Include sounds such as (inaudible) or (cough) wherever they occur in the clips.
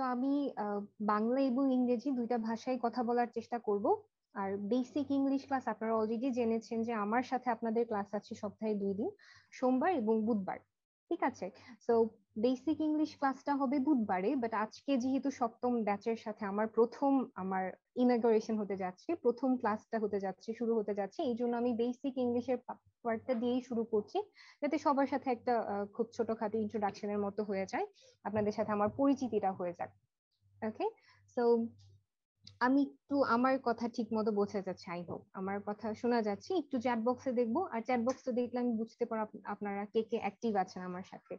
So আমি বাংলা এবং ইংরেজি দুইটা ভাষায় কথা বলার চেষ্টা করব। আর বেসিক ইংলিশ ক্লাস আপনারা অলরেডি জেনেছেন যে আমার সাথে আপনাদের ক্লাস আছে সপ্তাহে দুই দিন, সোমবার এবং বুধবার। ঠিক আছে? সো বেসিক ইংলিশ ক্লাসটা হবে বুধবারে বাট আজকে যেহেতু সপ্তম ব্যাচের সাথে আমার প্রথম, আমার ইনাগরেশন হতে যাচ্ছে, প্রথম ক্লাসটা হতে যাচ্ছে, শুরু হতে যাচ্ছে, এই জন্য আমি বেসিক ইংলিশের পার্টটা দিয়েই শুরু করছি, যাতে সবার সাথে একটা খুব ছোটখাটো ইন্ট্রোডাকশনের মতো হয়ে যায়, আপনাদের সাথে আমার পরিচিতিটা হয়ে যাক। ওকে সো আমি একটু আমার কথা ঠিক মতো বোঝা যাচ্ছে আই হোপ আমার কথা শোনা যাচ্ছে, একটু চ্যাট বক্সে দেখব। আর চ্যাট বক্সে দেখলে আমি বুঝতে পারো আপনারা কে কে অ্যাক্টিভ আছেন আমার সাথে।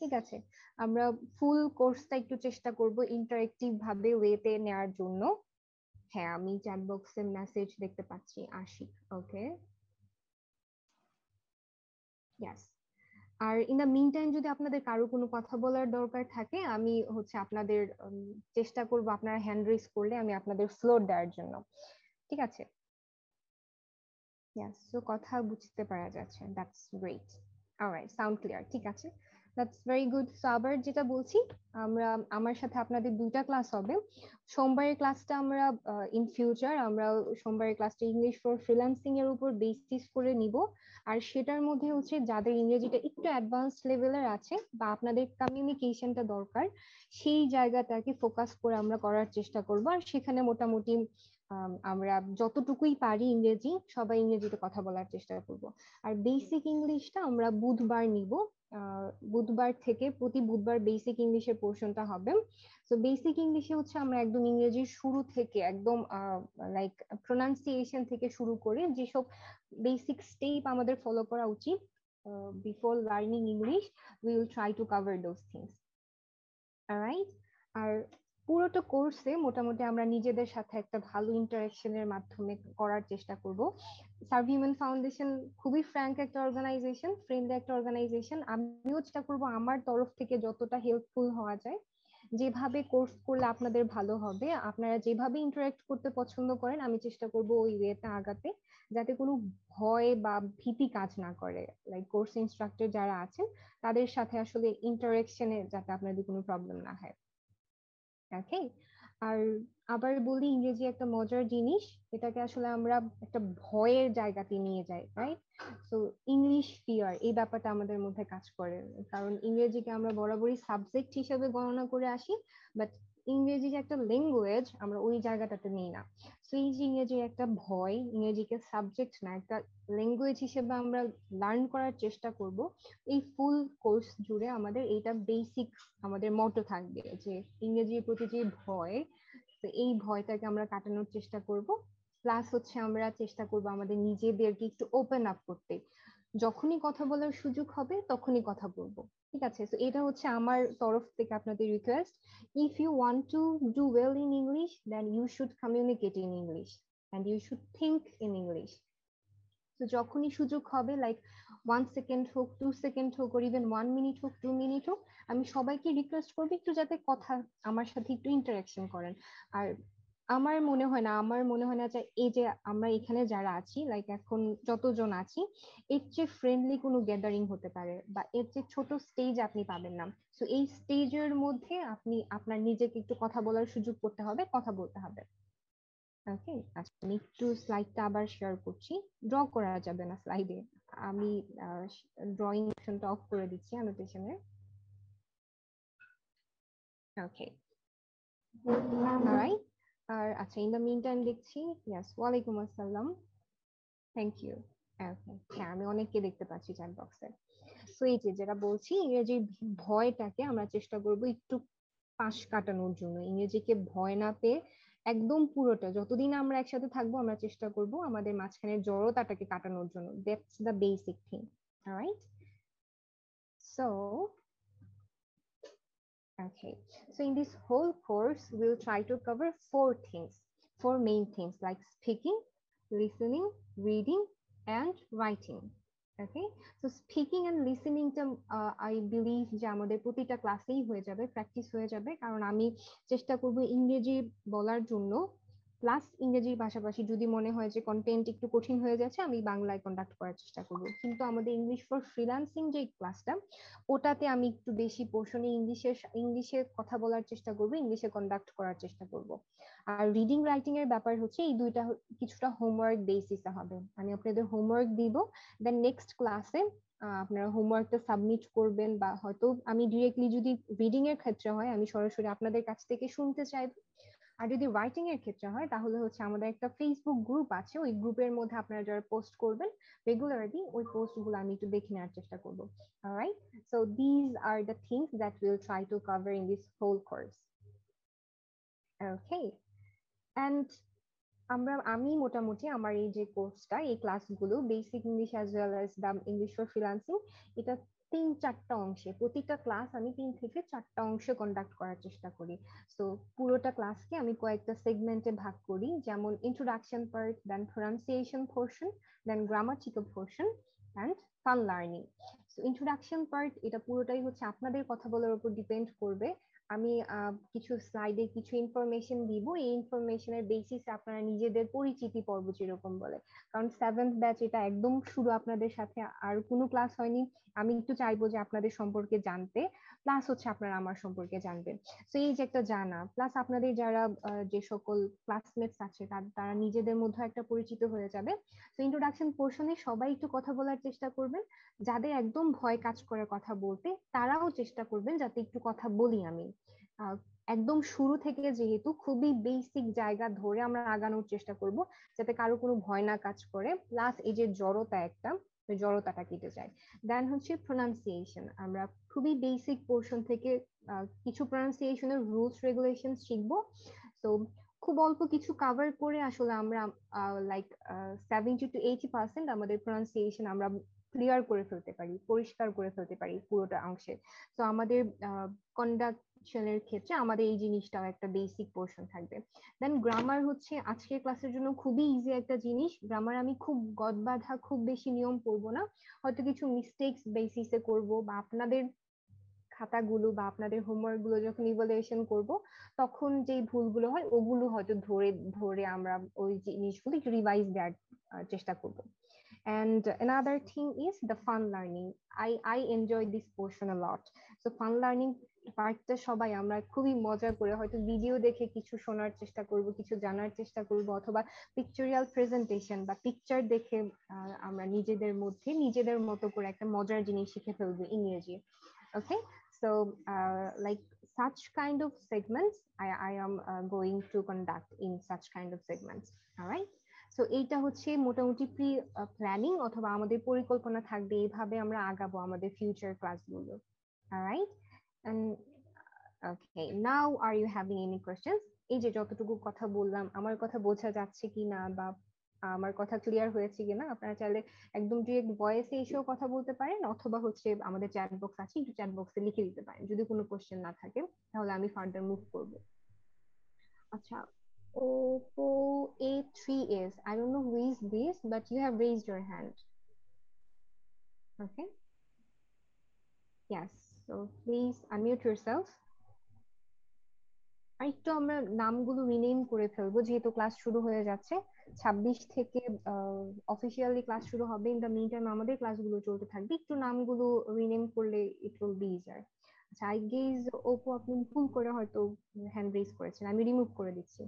ঠিক আছে? আমরা ফুল কোর্সটা একটু চেষ্টা করব ইন্টারেক্টিভ ভাবে ওয়েতে নেওয়ার জন্য। হ্যাঁ আমি চ্যাট বক্সে মেসেজ দেখতে পাচ্ছি আশিক ওকে ইয়াস আর ইন দ্য মিন যদি আপনাদের কারও কোনো কথা বলার দরকার থাকে, আমি হচ্ছে আপনাদের চেষ্টা করব আপনারা হ্যান্ড রেজ করলে আমি আপনাদের ফ্লোর দেওয়ার জন্য। ঠিক আছে? ইয়াস সো কথা বুঝতে পারা যাচ্ছে। That's great alright sound clear ঠিক আছে? দ্যাটস ভেরি গুড সো আবার যেটা বলছি। আমরা, আমার সাথে আপনাদের দুইটা ক্লাস হবে। সোমবারের ক্লাসটা আমরা ইন ফিউচার আমরা সোমবারের ক্লাসটা ইংলিশ ফর ফ্রিল্যান্সিং এর উপর বেসিস করে নিব। আর সেটার মধ্যে হচ্ছে যাদের ইংরেজিটা একটু অ্যাডভান্স লেভেলের আছে বা আপনাদের কমিউনিকেশনটা দরকার, সেই জায়গাটাকে ফোকাস করে আমরা করার চেষ্টা করব। আর সেখানে মোটামুটি আমরা যতটুকুই পারি ইংরেজি, সবাই ইংরেজিতে কথা বলার চেষ্টা করব। আর বেসিক ইংলিশটা আমরা বুধবার নিব। বুধবার থেকে প্রতি বুধবার বেসিক ইংলিশের পোর্শনটা হবে। তো বেসিক ইংলিশে হচ্ছে আমরা একদম ইংরেজির শুরু থেকে একদম লাইক প্রোনাউন্সিয়েশন থেকে শুরু করে যেসব বেসিক স্টেপ আমাদের ফলো করা উচিত before learning English we will try to cover those things right আর পুরোটা কোর্সে মোটামুটি আমরা নিজেদের সাথে একটা ভালো ইন্টারাকশনের মাধ্যমে করার চেষ্টা করব। সার্ভ হিউম্যান ফাউন্ডেশন খুবই ফ্র্যাঙ্ক একটা অর্গানাইজেশন ফ্রেন্ডলি একটা অর্গানাইজেশন আমিও চেষ্টা করব আমার তরফ থেকে যতটা হেল্পফুল হওয়া যায়। যেভাবে কোর্স করলে আপনাদের ভালো হবে, আপনারা যেভাবে ইন্টারাক্ট করতে পছন্দ করেন, আমি চেষ্টা করব ওই ওয়েতে আগাতে, যাতে কোনো ভয় বা ভীতি কাজ না করে। লাইক কোর্স ইনস্ট্রাক্টর যারা আছেন, তাদের সাথে আসলে ইন্টারাকশনে যাতে আপনাদের কোনো প্রবলেম না হয়। ওকে আর আবার বলি ইংরেজি একটা মজার জিনিস, এটাকে আসলে আমরা একটা ভয়ের জায়গাতে নিয়ে যাই রাইট তো ইংলিশ ফিয়ার এই ব্যাপারটা আমাদের মধ্যে কাজ করে। কারণ ইংরেজিকে আমরা বরাবরই সাবজেক্ট হিসেবে গণনা করে আসি বাট ইংরেজি যে একটা ল্যাঙ্গুয়েজ আমরা ওই জায়গাটাতে নিই না। সো এই যে ইংরেজি একটা ভয় ইংরেজিকে সাবজেক্ট না, একটা ল্যাঙ্গুয়েজ হিসেবে আমরা লার্ন করার চেষ্টা করব, এই ফুল কোর্স জুড়ে আমাদের এইটা বেসিক আমাদের মটো থাকবে যে ইংরেজির প্রতি যে ভয়, তো এই ভয়টাকে আমরা কাটানোর চেষ্টা করব। প্লাস হচ্ছে আমরা চেষ্টা করব আমাদের নিজেদেরকে একটু ওপেন আপ করতে। যখনই কথা বলার সুযোগ হবে, তখনই কথা বলব। ঠিক আছে? তো এটা হচ্ছে আমার তরফ থেকে আপনাদের request if you want to do well in English then you should communicate in English and you should think in English তো যখনই সুযোগ হবে লাইক ওয়ান সেকেন্ড হোক টু সেকেন্ড হোক ওর ইভেন ওয়ান মিনিট হোক টু মিনিট হোক, আমি সবাইকে রিকোয়েস্ট করব একটু যাতে কথা আমার সাথে একটু ইন্টারাকশন করেন। আর আমার মনে হয় না, আমার মনে হয় না যে এই যে আমরা এখানে যারা আছি লাইক এখন যতজন আছি, এর চেয়ে ফ্রেন্ডলি কোনো গ্যাদারিং হতে পারে বা এর চেয়ে ছোট স্টেজ আপনি পাবেন না। তো এই স্টেজের মধ্যে আপনি, আপনার নিজেকে একটু কথা বলার সুযোগ করতে হবে, কথা বলতে হবে। ওকে আচ্ছা আমি একটু স্লাইডটা আবার শেয়ার করছি। ড্র করা যাবে না স্লাইডে আমি ড্রয়িং অপশনটা অফ করে দিচ্ছি অ্যানোটেশনের ওকে অলরাইট আর আচ্ছা ইন দ্য মিন টাইম দেখছি ইয়াস ওয়ালাইকুম আসসালাম। থ্যাংক ইউ হ্যাঁ আমি অনেককে দেখতে পাচ্ছি চ্যাট বক্সে সো এই যে যেটা বলছি ইংরেজি ভয়টাকে আমরা চেষ্টা করব একটু পাশ কাটানোর জন্য। ইংরেজিকে ভয় না পেয়ে একদম পুরোটা, যতদিন আমরা একসাথে থাকব, আমরা চেষ্টা করব আমাদের মাঝখানে জড়তাটাকে কাটানোর জন্য। That's the basic thing right so Okay, so in this whole course, we'll try to cover four things, four main things like speaking, listening, reading, and writing. Okay, so speaking and listening uh, I believe আমাদের প্রতিটা ক্লাসেই হয়ে যাবে practice হয়ে যাবে কারণ আমি চেষ্টা করব ইংরেজি বলার জন্য প্লাস ইংরেজির পাশাপাশি যদি মনে হয় যে কন্টেন্ট একটু কঠিন হয়ে যাচ্ছে, আমি বাংলায় কন্ডাক্ট করার চেষ্টা করব। কিন্তু আমাদের ইংলিশ ফর ফ্রিল্যান্সিং যে ক্লাসটা ওটাতে আমি একটু বেশি পোর্শনে ইংলিশে ইংলিশে কথা বলার চেষ্টা করব ইংলিশে কন্ডাক্ট করার চেষ্টা করব। আর রিডিং রাইটিং এর ব্যাপার হচ্ছে, এই দুইটা কিছুটা হোমওয়ার্ক বেসিসে হবে। আমি আপনাদের হোমওয়ার্ক দিব দেন নেক্সট ক্লাসে আপনারা হোমওয়ার্কটা সাবমিট করবেন বা হয়তো আমি ডিরেক্টলি যদি রিডিং এর ক্ষেত্রে হয়, আমি সরাসরি আপনাদের কাছ থেকে শুনতে চাইব। আর যদি রাইটিং এর ক্ষেত্রে হয়, তাহলে হচ্ছে আমাদের একটা ফেসবুক গ্রুপ আছে। ওই গ্রুপের মধ্যে আপনারা যারা পোস্ট করবেন রেগুলারলি ওই পোস্টগুলো আমি একটু দেখে নেওয়ার চেষ্টা করব। Alright? So, these are the things that we'll try to cover in this whole course. Okay. And আমরা, আমি মোটামুটি আমার এই যে কোর্সটা এই ক্লাসগুলো basic English as well as the English for freelancing এটা তিন চারটা অংশে, প্রতিটা ক্লাস আমি তিন থেকে চারটা অংশে কন্ডাক্ট করার চেষ্টা করি। সো পুরোটা ক্লাসকে আমি কয়েকটা সেগমেন্টে ভাগ করি, যেমন introduction part then pronunciation portion then grammatical portion and fun learning so introduction part এটা পুরোটাই হচ্ছে আপনাদের কথা বলার উপর ডিপেন্ড করবে। আমি কিছু স্লাইডে কিছু ইনফরমেশন দিব। এই ইনফরমেশনের বেসিসে আপনারা নিজেদের পরিচিতি পর্ব যেরকম বলে। কারণ সেভেন্থ ব্যাচ এটা একদম শুরু আপনাদের সাথে। আর কোনো ক্লাস হয়নি। আমি একটু চাইব যে আপনাদের সম্পর্কে জানতে। প্লাস হচ্ছে আপনারা আমার সম্পর্কে জানবেন। তো এই যে একটা জানা। প্লাস আপনাদের যারা যে সকল ক্লাসমেটস আছে, তারা নিজেদের মধ্যে একটা পরিচিত হয়ে যাবে। তো ইন্ট্রোডাকশন পোর্শনে সবাই একটু কথা বলার চেষ্টা করবেন। যাদের একদম ভয় কাজ করে কথা বলতে, তারাও চেষ্টা করবেন যাতে একটু কথা বলি আমি। একদম শুরু থেকে যেহেতু খুবই বেসিক জায়গা ধরে আমরা আগানোর চেষ্টা করব, যাতে কারও কোনো ভয় না কাজ করে। প্লাস এই যে জড়তা একটা জড়তাটা কেটে যায়। দেন হচ্ছে প্রোনাউন্সিয়েশন আমরা খুবই বেসিক পোর্শন থেকে কিছু প্রোনাউন্সিয়েশনের রুলস রেগুলেশন শিখব। তো খুব অল্প কিছু কভার করে আসলে আমরা like seventy to eighty percent আমাদের প্রোনাউন্সিয়েশন আমরা ক্লিয়ার করে ফেলতে পারি, পরিষ্কার করে ফেলতে পারি পুরোটা অংশে। তো আমাদের কন্ডাকশনের ক্ষেত্রে আমাদের এই জিনিসটাও একটা বেসিক পোর্শন থাকবে দেন গ্রামার হচ্ছে আজকের ক্লাসের জন্য খুবই ইজি একটা জিনিস গ্রামার আমি খুব গদ বাঁধা খুব বেশি নিয়ম করব না হয়তো কিছু মিস্টেকস বেসিসে করব বা আপনাদের খাতাগুলো বা আপনাদের হোমওয়ার্কগুলো যখন ইভালুয়েশন করব তখন যে ভুলগুলো হয় ওগুলো হয়তো ধরে ধরে আমরা ওই জিনিসগুলো একটু রিভাইজ দেওয়ার চেষ্টা করব And another thing is the fun learning. I, I enjoy this portion a lot. So fun learning পার্টটা সবাই আমরা খুবই মজা করে হয়তো ভিডিও দেখে কিছু শোনার চেষ্টা করব কিছু জানার চেষ্টা করব অথবা পিকচারিয়াল প্রেজেন্টেশন বা পিকচার দেখে আমরা নিজেদের মধ্যে নিজেদের মতো করে একটা মজার জিনিস শিখে ফেলব ইংরেজি। Okay so like of segments I, I am uh, going to conduct in such kind of segments. All right so এইটা হচ্ছে মোটামুটি প্রি প্ল্যানিং অথবা আমাদের পরিকল্পনা থাকবে এইভাবে আমরা আগাবো আমাদের ফিউচার ক্লাসগুলো right okay now are you having any questions এই যে যতটুকু কথা বললাম আমার কথা বোঝা যাচ্ছে কি না বা আমার কথা ক্লিয়ার হয়েছে কিনা আপনারা চাইলে একদম ডিরেক্ট ভয়েসে এসেও কথা বলতে পারেন অথবা হচ্ছে আমাদের চ্যাট বক্স আছে একটু চ্যাট বক্সে লিখে দিতে পারেন যদি কোনো কোশ্চেন না থাকে তাহলে আমি ফার্দার মুভ করব আচ্ছা Oppo A3s. I don't know who is this, but you have raised your hand. Okay. Yes. So please unmute yourself. আর একটু আমরা নামগুলো রিনেম করে ফেলব যেহেতু ক্লাস শুরু হয়ে যাচ্ছে ছাব্বিশ থেকে অফিসিয়ালি ক্লাস শুরু হবে ইন দ্য মিন টাইম আমাদের ক্লাসগুলো চলতে থাকবে একটু নামগুলো রিনেম করলে ইট উইল বি ইজার আচ্ছা আই গেজ ওপো আপনি ভুল করে হয়তো হ্যান্ড রেজ করেছেন আমি রিমুভ করে দিচ্ছি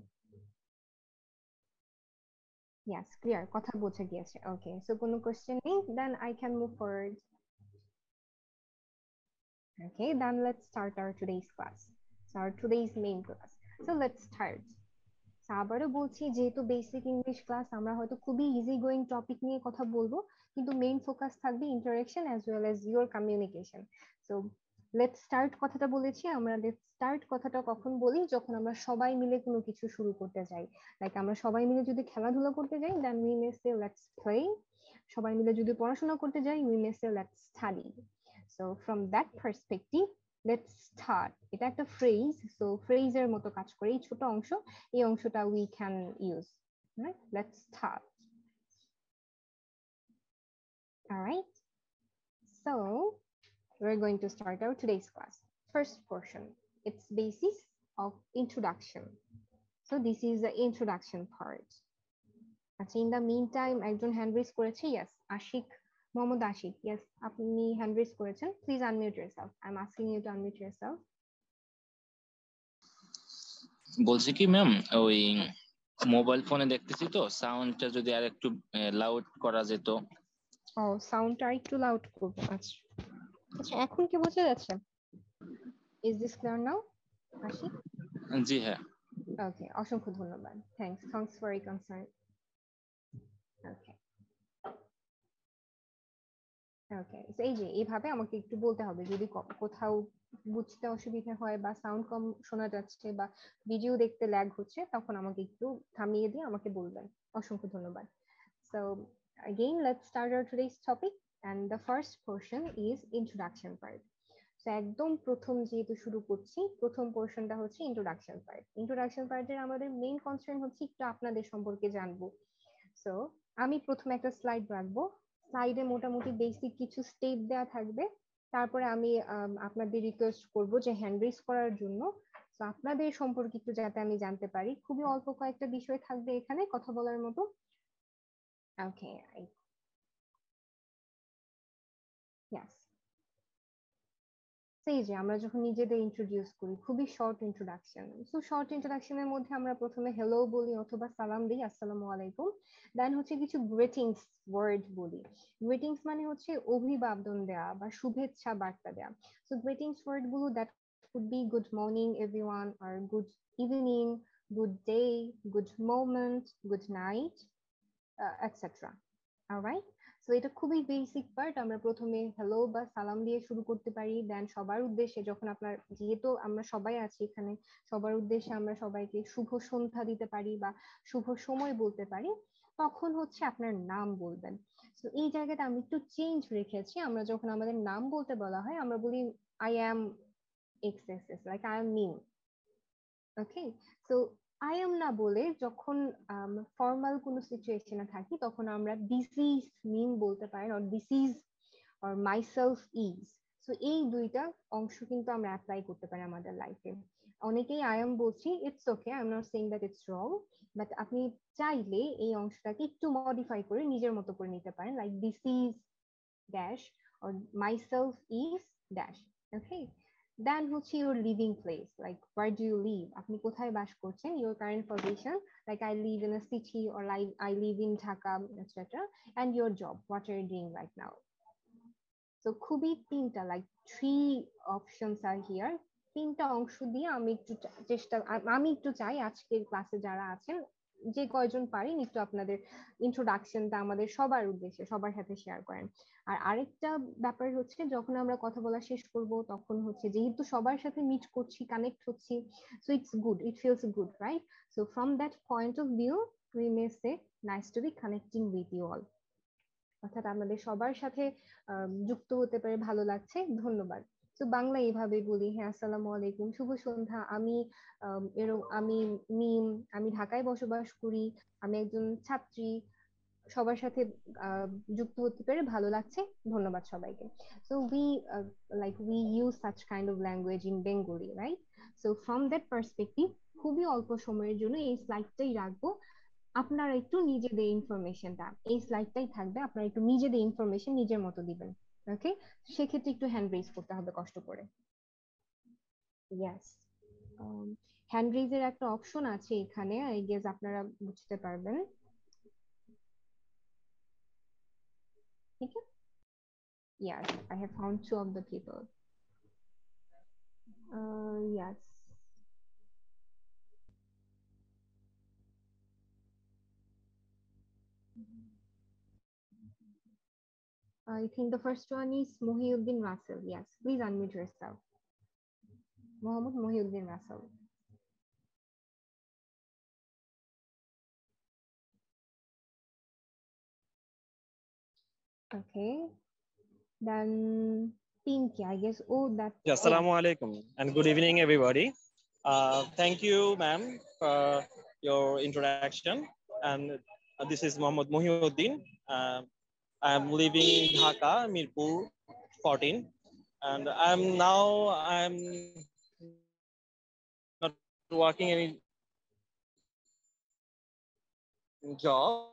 Yes, clear. কথা বোঝা গিয়েছে. Okay, so কোনো question নেই, then I can move forward. Okay, then let's start our today's class. So our today's main class. So let's start. আবারও বলছি যেহেতু বেসিক ইংলিশ ক্লাস আমরা হয়তো খুবই ইজি গোয়িং টপিক নিয়ে কথা বলব কিন্তু মেইন ফোকাস থাকবে interaction as well as your communication so let start কথাটা বলেছি আমরা লেট স্টার্ট কথাটা কখন বলি যখন আমরা সবাই মিলে কোনো কিছু শুরু করতে যাই লাইক আমরা সবাই মিলে যদি খেলাধুলা করতে যাই then we may say let's play সবাই মিলে যদি পড়াশোনা করতে যাই we may say let's study So from that perspective let's start এটা একটা ফ্রেজ সো ফ্রেজের মতো কাজ করে এই ছোট অংশ এই অংশটা we can use let's start Alright, so we're going to start our today's class. First portion, its basis of introduction. So this is the introduction part. আচ্ছা ইন দ্য মিন টাইম একজন হ্যান্ড রেজ করেছে yes Ashiq Mohammad Ashik yes আপনি hand raise করেছেন please unmute yourself I am asking you to unmute yourself বলছি কি ma'am ওই mobile ফোনে দেখতেছি তো সাউন্ডটা যদি আর একটু লাউড করা যেত। ও সাউন্ডটা একটু লাউড করব আচ্ছা। আচ্ছা এখন কি বোঝা যাচ্ছে? Is this clear now Ashik জি হ্যাঁ। ওকে অসংখ্য ধন্যবাদ। Thanks thanks for your concern okay okay এই যে এইভাবে আমাকে একটু বলতে হবে, যদি কোথাও বুঝতে অসুবিধা হয় বা সাউন্ড কম শোনা যাচ্ছে বা ভিডিও দেখতে ল্যাগ হচ্ছে, তখন আমাকে একটু থামিয়ে দিয়ে আমাকে বলবেন। অসংখ্য ধন্যবাদ। So again, let's start our today's topic, and the first portion is introduction part. তো একদম প্রথম যেহেতু শুরু করছি, প্রথম পোর্শনটা হচ্ছে ইন্ট্রোডাকশন পার্ট ইন্ট্রোডাকশন পার্টের আমাদের মেইন কনসার্ন হচ্ছে একটু আপনাদের সম্পর্কে জানব। সো আমি প্রথমে একটা স্লাইড রাখব। স্লাইডে মোটামুটি বেসিক কিছু স্টেপ দেওয়া থাকবে। তারপরে আমি আপনাদের রিকোয়েস্ট করব যে হ্যান্ড রেজ করার জন্য। তো আপনাদের সম্পর্কে একটু যাতে আমি জানতে পারি। খুবই অল্প কয়েকটা বিষয় থাকবে এখানে কথা বলার মতো। ওকে Yes. সেই যে আমরা যখন নিজেদের ইন্ট্রোডিউস করি খুবই শর্ট ইন্ট্রোডাকশন সো শর্ট ইন্ট্রোডাকশনের মধ্যে আমরা প্রথমে হ্যালো বলি অথবা সালাম দিই আসসালামু আলাইকুম। দেন হচ্ছে কিছু গ্রিটিংস ওয়ার্ড বলি। গ্রিটিংস মানে হচ্ছে অভিবাদন দেওয়া বা শুভেচ্ছা বার্তা দেওয়া সো গ্রিটিংস ওয়ার্ডগুলো that could be good morning everyone or good evening good day good moment good night uh, etc all so এটা খুবই বেসিক পার্ট আমরা প্রথমে হ্যালো বা সালাম দিয়ে শুরু করতে পারি দেন সবার উদ্দেশ্যে যখন আপনার, যেহেতু আমরা সবাই আছি এখানে, সবার উদ্দেশ্যে আমরা সবাইকে শুভ সন্ধ্যা দিতে পারি বা শুভ সময় বলতে পারি, তখন হচ্ছে আপনার নাম বলবেন। তো এই জায়গাটা আমি একটু চেঞ্জ রেখেছি। আমরা যখন আমাদের নাম বলতে বলা হয়, আমরা বলি I am X like I am Mim okay so I am না বলে যখন ফর্মাল কোনো সিচুয়েশনে থাকি, তখন আমরা দিস ইজ মিম বলতে পারি or this is or myself is so এই দুইটা অংশ কিন্তু আমরা অ্যাপ্লাই করতে পারি আমাদের লাইফে অনেকেই আই এম বলছি it's okay I am not saying that it's wrong but আপনি চাইলে এই অংশটাকে একটু মডিফাই করে নিজের মতো করে নিতে পারেন like this is dash or myself is dash okay then হচ্ছে your living place like where do you live আপনি কোথায় বাস করছেন your current position like I live in a city or like I live in Dhaka etcetera and your job what are you doing right now তো খুবই তিনটা like three options are here তিনটা অংশ দিয়ে আমি একটু চেষ্টা আমি একটু চাই আজকের ক্লাসে যারা আছেন যে কয়জন পারেন একটু আপনাদের ইন্ট্রোডাকশনটা আমাদের সবার উদ্দেশ্যে, সবার সাথে শেয়ার করেন। আর আরেকটা ব্যাপার হচ্ছে, যখন আমরা কথা বলা শেষ করব, তখন হচ্ছে যেহেতু সবার সাথে মিট করছি কানেক্ট হচ্ছি so it's good it feels good right so from that point of view we may say nice to be connecting with you all অর্থাৎ আমাদের সবার সাথে যুক্ত হতে পারে ভালো লাগছে। ধন্যবাদ। তো বাংলা এইভাবে বলি। হ্যাঁ আসসালামু আলাইকুম, শুভ সন্ধ্যা। আমি এরকম আমি মিম, আমি ঢাকায় বসবাস করি। আমি একজন ছাত্রী। সবার সাথে যুক্ত হতে পেরে ভালো লাগছে। ধন্যবাদ সবাইকে। So we like we use such kind of language in Bengali right so from that perspective খুবই অল্প সময়ের জন্য এই স্লাইডটাই রাখব। আপনারা একটু নিজেদের ইনফরমেশনটা এই স্লাইডটাই থাকবে। আপনারা একটু নিজেদের ইনফরমেশন নিজের মতো দিবেন। ওকে সেক্ষেত্রে একটু হ্যান্ড রেজ করতে হবে কষ্ট করে। ইয়াস হ্যান্ড রেজের একটা অপশন আছে এখানে আই গেস আপনারা বুঝতে পারবেন। ঠিক আছে Yes, I have found two of the people Uh, I think the first one is Mohiuddin Russell. Yes, please unmute yourself. Mohammed Mohiuddin Russell. Okay. Then Pinky, I guess. Oh, that. Yeah, Assalamu alaikum and good evening, everybody. Uh, thank you, ma'am, for your introduction. And this is Mohammed Mohiuddin. Uh, I'm living in Dhaka, Mirpur 14. And I'm now, I'm not working any job.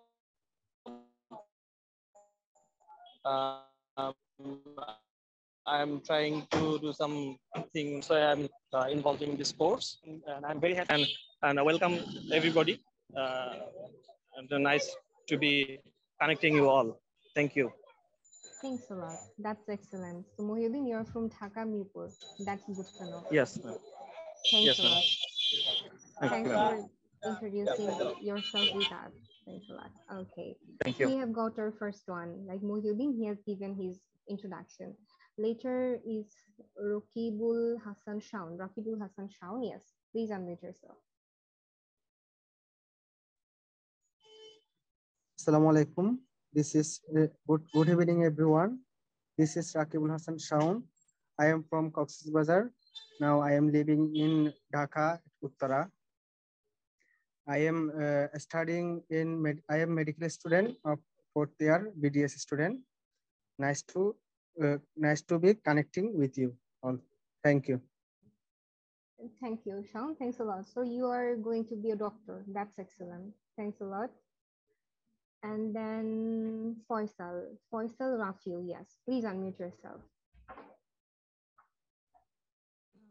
Um, I'm trying to do some things. So I'm uh, involved in this course, and I'm very happy and, and I welcome everybody. Uh, and nice to be connecting you all. Thank you. Thanks a lot. That's excellent. So Mohyuddin, you're from Dhaka, Mirpur. That's good to know. Yes. ma'am. Thanks Yes, a lot. Thank Thanks you. for introducing yourself with us. Thanks a lot. Okay. Thank you. We have got our first one. Like Mohyuddin, he has given his introduction. Later is Rokibul Hassan Shaun. Rokibul Hassan Shaun, yes. Please unmute yourself. Assalamu alaikum. This is uh, good, good evening, everyone. This is Rakibul Hassan Shaun. I am from Cox's Bazar. Now I am living in Dhaka, Uttara. I am uh, studying in, med- I am medical student of fourth year BDS student. Nice to, uh, nice to be connecting with you all. Thank you. Thank you, Shaun. Thanks a lot. So you are going to be a doctor. That's excellent. Thanks a lot. And then Faisal, Faisal Rafiu, yes. Please unmute yourself.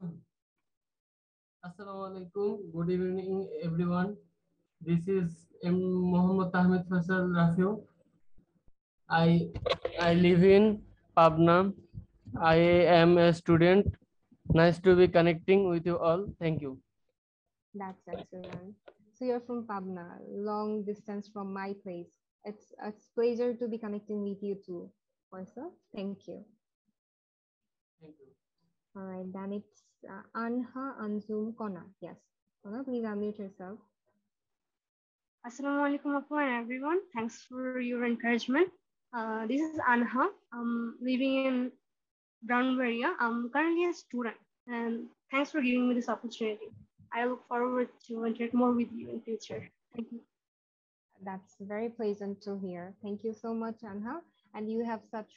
Hmm. Assalamu alaikum. Good evening, everyone. This is M. Muhammad Ahmed Faisal Rafiu. I I live in Pabna. I am a student. Nice to be connecting with you all. Thank you. That's excellent. So you're from Pabna, long distance from my place. It's it's pleasure to be connecting with you too, Faisal. Thank you. Thank you. All right, then it's uh, Anha Anzum Kona. Yes. Kona, please unmute yourself. Assalamu alaikum everyone. Thanks for your encouragement. Uh, this is Anha. I'm living in Brownberry. I'm currently a student, and thanks for giving me this opportunity. I look forward to interact more with you in future. Thank you. That's very pleasant to hear. Thank you so much, Anha. And you have such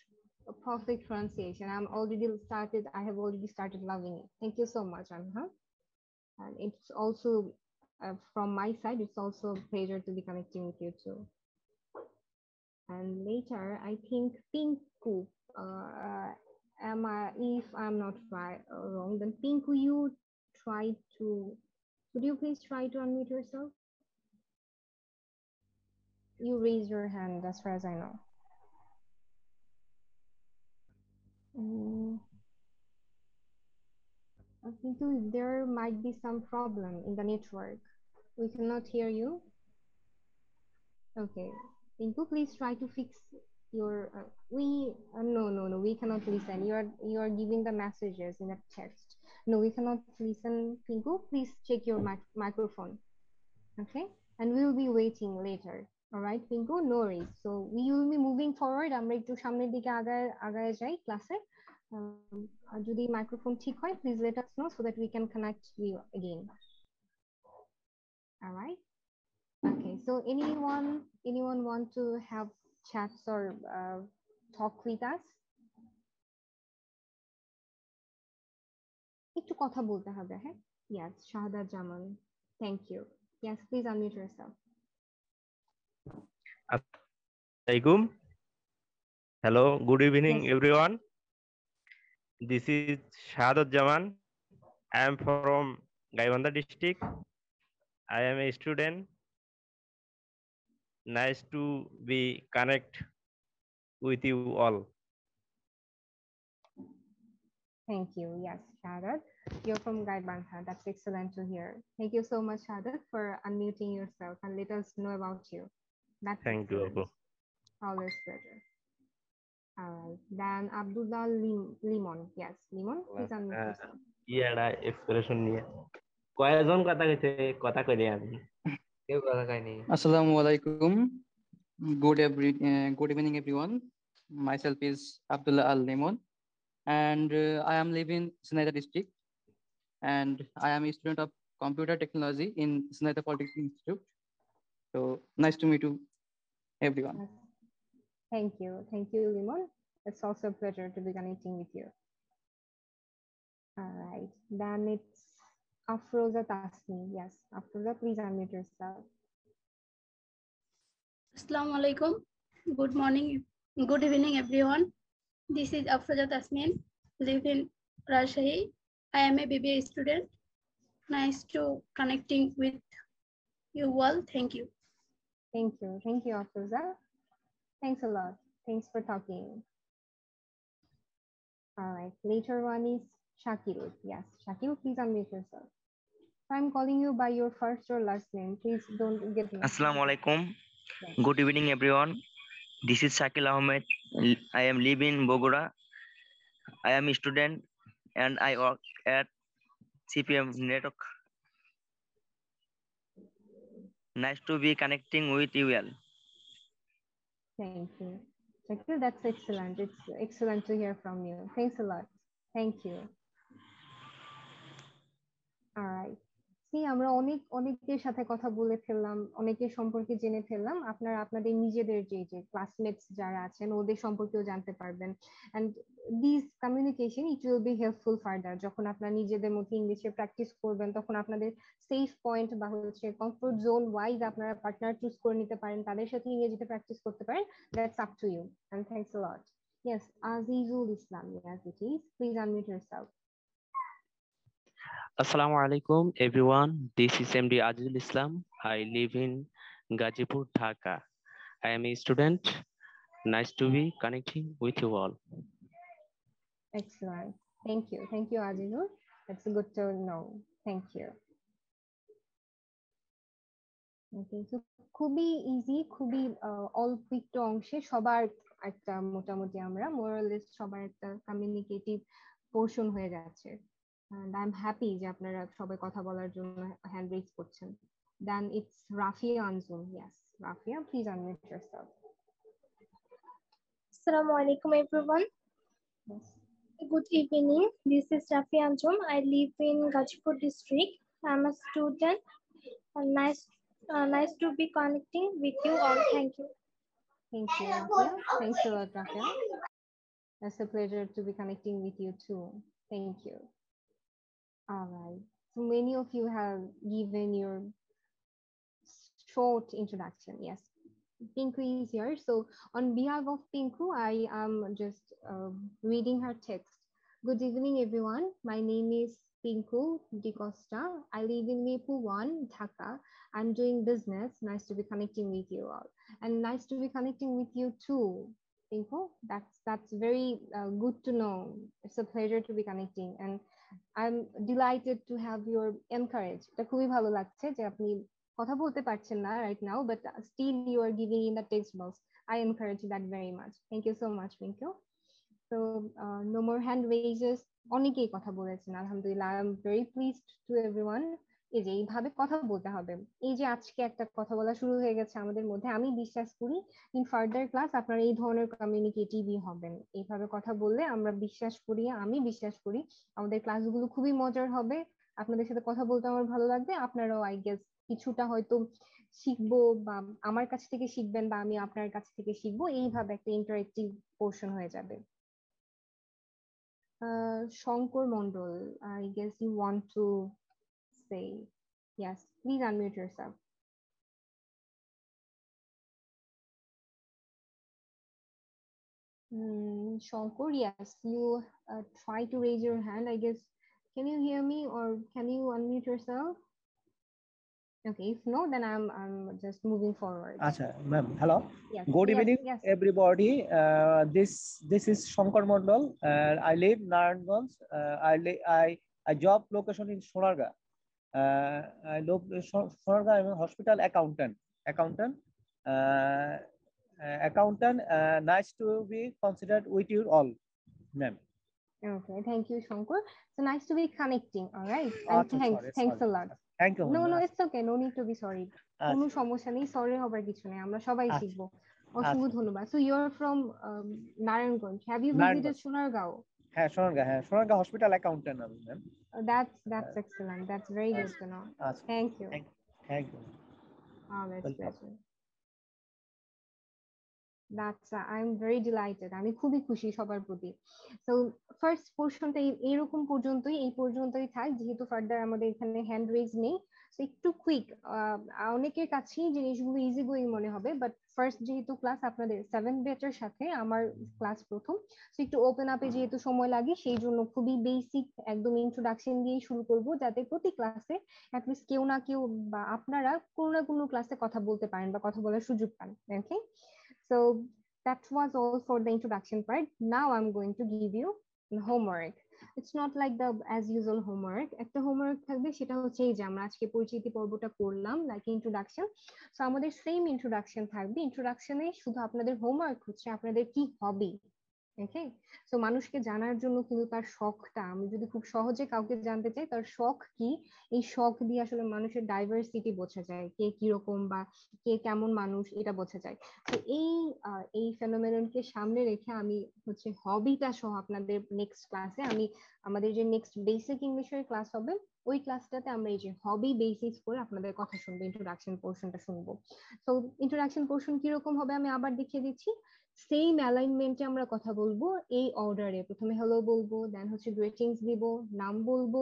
a perfect pronunciation. I'm already started, I have already started loving it. Thank you so much, Anha. And it's also, uh, from my side, it's also a pleasure to be connecting with you too. And later, I think Pinku, uh, am I, if I'm not right, uh, wrong, then Pinku, you try to, could you please try to unmute yourself? You raise your hand as far as I know. Mm. I think there might be some problem in the network. We cannot hear you. Okay, Pinku, please try to fix your. Uh, we uh, no no no we cannot listen. You are you are giving the messages in a text. No, we cannot listen. Pinku, please check your mic microphone. Okay, and we will be waiting later. All right, Pinku, no worries. So we will be moving forward. আমরা একটু সামনের দিকে আগায় আগায় যাই ক্লাসে যদি microphone ঠিক হয় please let us know so that we can connect you again. All right. Okay. So anyone anyone want to have chats or uh, talk with us? একটু কথা বলতে হবে হ্যাঁ Yes, Shahada Jamal. Thank you. Yes, please unmute yourself. Alaikum. Hello, good evening, everyone. This is Shahadat Jaman. I am from Gaibanda district. I am a student. Nice to be connect with you all. Thank you. Yes, Shadat. You're from Gaibantha. That's excellent to hear. Thank you so much, Shadat, for unmuting yourself and let us know about you. That's Thank you, excellent. Abu. Always pleasure. All right. Then Abdullah Lim Limon. Yes, Limon, please unmute Uh, yourself. ইয়ারা expression নিয়ে কয়জন কথা কইছে কথা কইনি আমি কেউ কথা কয়নি Assalamu alaikum. Good every uh, good evening, everyone. Myself is Abdullah Al Lemon, and uh, I am living in Sinaita district, and I am a student of computer technology in Sinaita Polytechnic Institute. So nice to meet you, everyone. Thank you. Thank you, Limon. It's also a pleasure to be connecting with you. All right. Then it's Afroza Tasni. Yes, Afroza, please unmute yourself. Assalamu alaikum. Good morning, good evening, everyone. This is Afroja Tasmin, live in Rajshahi. I am a BBA student. Nice to connecting with you all. Thank you. Thank you. Thank you, Afroza. Thanks a lot. Thanks for talking. All right. Later one is Shakil. Yes, Shakil, please unmute yourself. I'm calling you by your first or last name, please don't get me. Assalamu alaikum. Yes. Good evening, everyone. This is Shakil Ahmed. I am living in Bogora. I am a student and I work at CPM Network. Nice to be connecting with you all. Thank you. Thank you. that's excellent. It's excellent to hear from you. Thanks a lot. Thank you. All right. See, আমরা অনেক অনেকের সাথে কথা বলে ফেললাম অনেকের সম্পর্কে জেনে ফেললাম আপনারা আপনাদের নিজেদের যে যে ক্লাসমেটস যারা আছেন ওদের সম্পর্কেও জানতে পারবেন and this communication it will be helpful further যখন আপনারা নিজেদের মধ্যে ইংলিশে প্র্যাকটিস করবেন তখন আপনাদের সেফ পয়েন্ট বা হচ্ছে কমফোর্ট জোন ওয়াইজ আপনারা পার্টনার চুজ করে নিতে পারেন তাদের সাথে ইংরেজিতে প্র্যাকটিস করতে পারেন that's up to you and thanks lot Yes, Azizul Islam. Yes, it is. Please unmute. Assalamu alaikum everyone. This is MD Azizul Islam. I live in Gazipur, Dhaka. I am a student. Nice to be connecting with you all. Excellent. Thank you. Thank you, Azizul. That's good to know. Thank you. Okay, so খুবই easy খুবই অল্প একটু অংশে সবার একটা মোটামুটি আমরা মোরালেস সবার একটা কমিউনিকেটিভ পোর্শন হয়ে যাচ্ছে and I'm happy যে আপনারা সবাই কথা বলার জন্য হ্যান্ড রেজ করছেন then it's Rafia Anzum yes Rafia please unmute yourself Assalamu alaikum everyone. yes Good evening. This is Rafi Anjum. I live in Gajipur district. I'm a student. Nice, uh, nice to be connecting with you all. Thank you. Thank you, Rafia. Thanks a lot, Rafia. It's a pleasure to be connecting with you too. Thank you. All right. So many of you have given your short introduction. Yes. Pinku is here. So on behalf of Pinku, I am just uh, reading her text. Good evening, everyone. My name is Pinku DiCosta. I live in Mepu 1, Dhaka. I'm doing business. Nice to be connecting with you all and nice to be connecting with you too. Pinku. that's that's very uh, good to know. It's a pleasure to be connecting, and I'm delighted to have your encourage. এটা খুবই ভালো লাগছে যে আপনি কথা বলতে পারছেন না right now, but still you are giving in the text box. I encourage that very much. Thank you so much, Pinko. So uh, no more hand raises. অনেকেই কথা বলেছেন আলহামদুলিল্লাহ I am very pleased to everyone এই যে এইভাবে কথা বলতে হবে। এই যে আজকে একটা কথা বলা শুরু হয়ে গেছে আমাদের মধ্যে, আমি বিশ্বাস করি ইন ফার্দার ক্লাস আপনারা এই ধরনের কমিউনিকেটিভই হবেন। এইভাবে কথা বললে আমরা বিশ্বাস করি, আমি বিশ্বাস করি আমাদের ক্লাসগুলো খুবই মজার হবে। আপনাদের সাথে কথা বলতে আমার ভালো লাগবে। আপনারাও আই গেস কিছুটা হয়তো শিখব বা আমার কাছ থেকে শিখবেন বা আমি আপনার কাছ থেকে শিখব। এইভাবে একটা ইন্টারেক্টিভ পোর্শন হয়ে যাবে। Shankar Mondal I guess you want to say yes please unmute yourself Mm, Shankar, yes, you uh, try to raise your hand. I guess, can you hear me or can you unmute yourself? Okay, if no, then I'm I'm just moving forward. Acha, ma'am. Hello. Yes, Good yes, evening, yes. everybody. Uh, this this is Shankar Mondal. Uh, I live Narayanganj. Uh, I I I job location in Sonarga. Uh. Accountant. Uh, uh, accountant. Uh, nice to be considered with you all, ma'am. Okay, thank you, Shankar. So nice to be connecting. All right, and thanks, sorry, thanks a lot. Thank you. No, no, it's okay. No need to be sorry. কোনো সমস্যা নেই sorry হবার কিছু নেই আমরা সবাই আচ্ছা। শিখব অসংখ্য ধন্যবাদ so you are from Narayanganj have you. Visited Sonargaon হ্যাঁ সোনারগা হ্যাঁ সোনারগা হসপিটাল অ্যাকাউন্টেন্ট আমি ma'am that's very good to know. আচ্ছা। Thank you. Thank you always Welcome. pleasure that's I am very delighted আমি খুবই খুশি সবার প্রতি। তো ফার্স্ট পোর্শনটা এইরকম পর্যন্তই এই পর্যন্তই থাক। যেহেতু ফার্দার আমাদের এখানে হ্যান্ড রেজ নেই একটু কুইক অনেকের কাছেই জিনিসগুলো ইজি গোয়িং মনে হবে বাট ফার্স্ট যেহেতু ক্লাস আপনাদের সেভেন ব্যাচের সাথে আমার ক্লাস প্রথম একটু ওপেন আপে যেহেতু সময় লাগে সেই জন্য খুবই বেসিক একদম ইন্ট্রোডাকশন দিয়ে শুরু করব যাতে প্রতি ক্লাসে অ্যাটলিস্ট কেউ না কেউ বা আপনারা কোনো না কোনো ক্লাসে কথা বলতে পারেন বা কথা বলার সুযোগ পান okay so that was all for the introduction part. Now I'm going to give you homework. It's not like the as usual homework একটা হোমওয়ার্ক থাকবে সেটা হচ্ছে এই যে আমরা আজকে পরিচিতি পর্বটা করলাম লাইক ইন্ট্রোডাকশন সো আমাদের সেম ইন্ট্রোডাকশন থাকবে। ইন্ট্রোডাকশনে শুধু আপনাদের হোমওয়ার্ক হচ্ছে, আপনাদের কি হবি ওকে সো মানুষকে জানার জন্য কিন্তু তার শখটা, আমি যদি খুব সহজে কাউকে জানতে চাই, তার শখ কি? এই শখ দিয়ে আসলে মানুষের ডাইভার্সিটি বোঝা যায়, কে কীরকম বা কে কেমন মানুষ, এটা বোঝা যায়। তো এই এই ফেনোমেননকে সামনে রেখে আমি হচ্ছে হবিটা সহ আপনাদের নেক্সট ক্লাসে আমি আমাদের যে নেক্সট বেসিক ইংলিশের ক্লাস হবে, ওই ক্লাসটাতে আমরা এই যে হবি বেসিস করে আপনাদের কথা শুনব ইন্ট্রোডাকশন পোর্শনটা শুনব। তো ইন্ট্রোডাকশন পোর্শন কীরকম হবে আমি আবার দেখিয়ে দিচ্ছি। সেম অ্যালাইনমেন্টে আমরা কথা বলব, এই অর্ডারে প্রথমে হ্যালো বলব দেন হচ্ছে গ্রেটিংস দিব, নাম বলব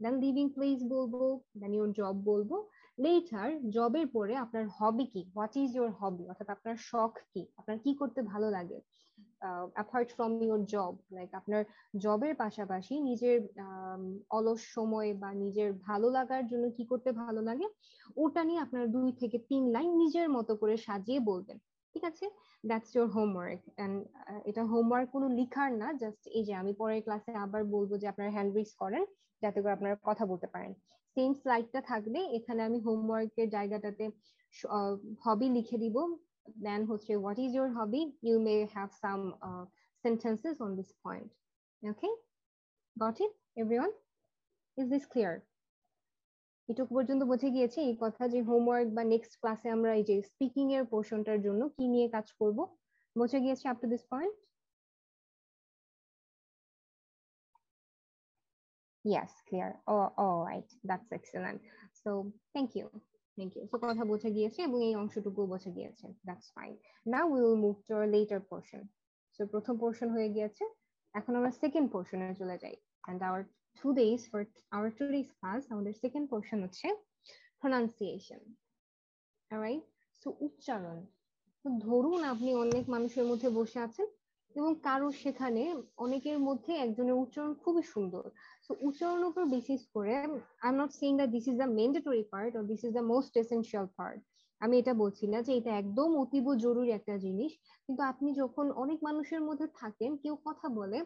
দেন লিভিং প্লেস বলব দেন ইউর জব বলব। লেটার জবের পরে আপনার হবি কি? হোয়াট ইজ ইউর হবি অর্থাৎ আপনার শখ কি? আপনার কি করতে ভালো লাগে? Apart from your job like আপনার জবের পাশাপাশি নিজের অলস সময় বা নিজের ভালো লাগার জন্য কি করতে ভালো লাগে? ওটা নিয়ে আপনার দুই থেকে তিন লাইন নিজের মতো করে সাজিয়ে বলবেন। ঠিক আছে? দ্যাটস ইউর হোমওয়ার্ক অ্যান্ড এটা হোমওয়ার্ক কোনো লিখার না জাস্ট এই যে আমি পরের ক্লাসে আবার বলব যে আপনারা হ্যান্ড রিস করেন, যাতে করে আপনারা কথা বলতে পারেন। সেম স্লাইডটা থাকবে, এখানে আমি হোমওয়ার্কের জায়গাটাতে হবি লিখে দিব। দেন হচ্ছে what is your hobby you may have some sentences on this point. Okay? Got it? Everyone? Is this clear? এটুকু পর্যন্ত বুঝে গিয়েছি এই কথা যে হোমওয়ার্ক বা নেক্সট ক্লাসে আমরা এই যে স্পিকিং এর পোর্শনটার জন্য কি নিয়ে কাজ করব। বুঝে গিয়েছে up to this point yes, clear. Oh all right. That's excellent. So, thank you. Thank you. So, কথা বুঝে গিয়েছে এবং এই অংশটুকু বুঝে গিয়েছে। That's fine. Now we will move to our later portion. প্রথম পোর্শন হয়ে গিয়েছে। এখন আমরা সেকেন্ড পোর্শনে চলে যাই। And our two days for our two days class, আমাদের সেকেন্ড পোর্শন হচ্ছে pronunciation. Alright? So, উচ্চারণ। ধরুন আপনি অনেক মানুষের মধ্যে বসে আছেন এবং কারও সেখানে অনেকের মধ্যে একজনের উচ্চারণ খুবই সুন্দর। তো উচ্চারণের উপর বেসিস করে I am not saying that this is the mandatory part or this is the most essential part আমি এটা বলছি না যে এটা একদম অতীব জরুরি একটা জিনিস, কিন্তু আপনি যখন অনেক মানুষের মধ্যে থাকেন, কেউ কথা বলে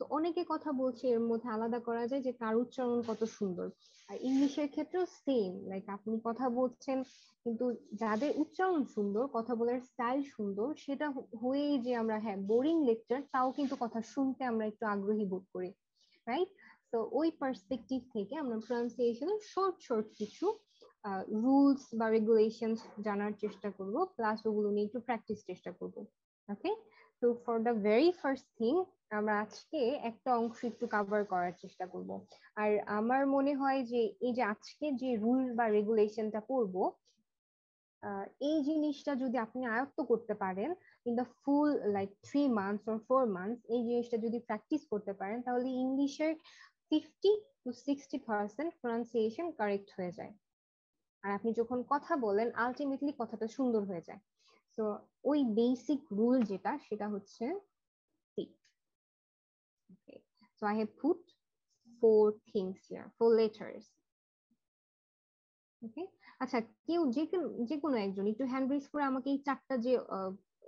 তো অনেকে কথা বলছে, এর মধ্যে আলাদা করা যায় যে কার উচ্চারণ কত সুন্দর। আর ইংলিশের ক্ষেত্রেও সেম লাইক আপনি কথা বলছেন, কিন্তু যাদের উচ্চারণ সুন্দর, কথা বলার স্টাইল সুন্দর, সেটা হয়েই যে আমরা হ্যাঁ বোরিং লেকচার তাও কিন্তু কথা শুনতে আমরা একটু আগ্রহী বোধ করি রাইট তো ওই পার্সপেক্টিভ থেকে আমরা প্রনাউন্সিয়েশনের শর্ট শর্ট কিছু রুলস বা রেগুলেশন জানার চেষ্টা করব প্লাস ওগুলো নিয়ে একটু প্র্যাকটিস চেষ্টা করব ওকে তো for the very first thing আমরা আজকে একটা অংশ একটু কভার করার চেষ্টা করব। আর আমার মনে হয় যে এই যে আজকে যে রুল বা রেগুলেশনটা পড়ব এই জিনিসটা যদি আপনি আয়ত্ত করতে পারেন in the full like three months or four months এই জিনিসটা যদি প্র্যাকটিস করতে পারেন, তাহলে ইংলিশের fifty to sixty percent pronunciation correct হয়ে যায়। আর আপনি যখন কথা বলেন আলটিমেটলি কথাটা সুন্দর হয়ে যায়। তো ওই বেসিক রুল যেটা সেটা হচ্ছে Okay, so I have put four things here, four আচ্ছা কেউ যে যে কোনো একজন একটু হ্যান্ড রেজ করে আমাকে এই চারটা যে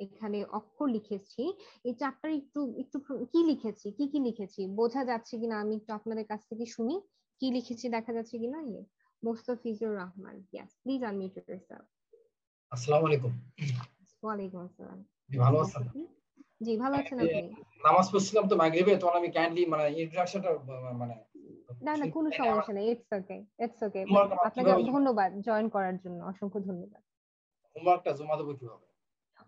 এখানে অক্ষর লিখেছি এই চারটার একটু একটু কি লিখেছি কি কি লিখেছি? বোঝা যাচ্ছে কিনা? আমি একটু আপনাদের কাছ থেকে শুনি। কি লিখেছি দেখা যাচ্ছে কিনা? ইয়ে Mostafizur Rahman yes please unmute yourself আসসালামু আলাইকুম। ওয়া আলাইকুম আসসালাম ভালো আছেন? জি ভালো আছেন আপনি? নামাজ পড়ছিলাম তো মাগরিবে তখন আমি কাইন্ডলি মানে ইন্ট্রোডাকশনটা মানে না না কোনো সমস্যা নেই ইটস ওকে ইটস ওকে আপনাকে ধন্যবাদ জয়েন করার জন্য অসংখ্য ধন্যবাদ। হোমওয়ার্কটা জমা দেবো কীভাবে?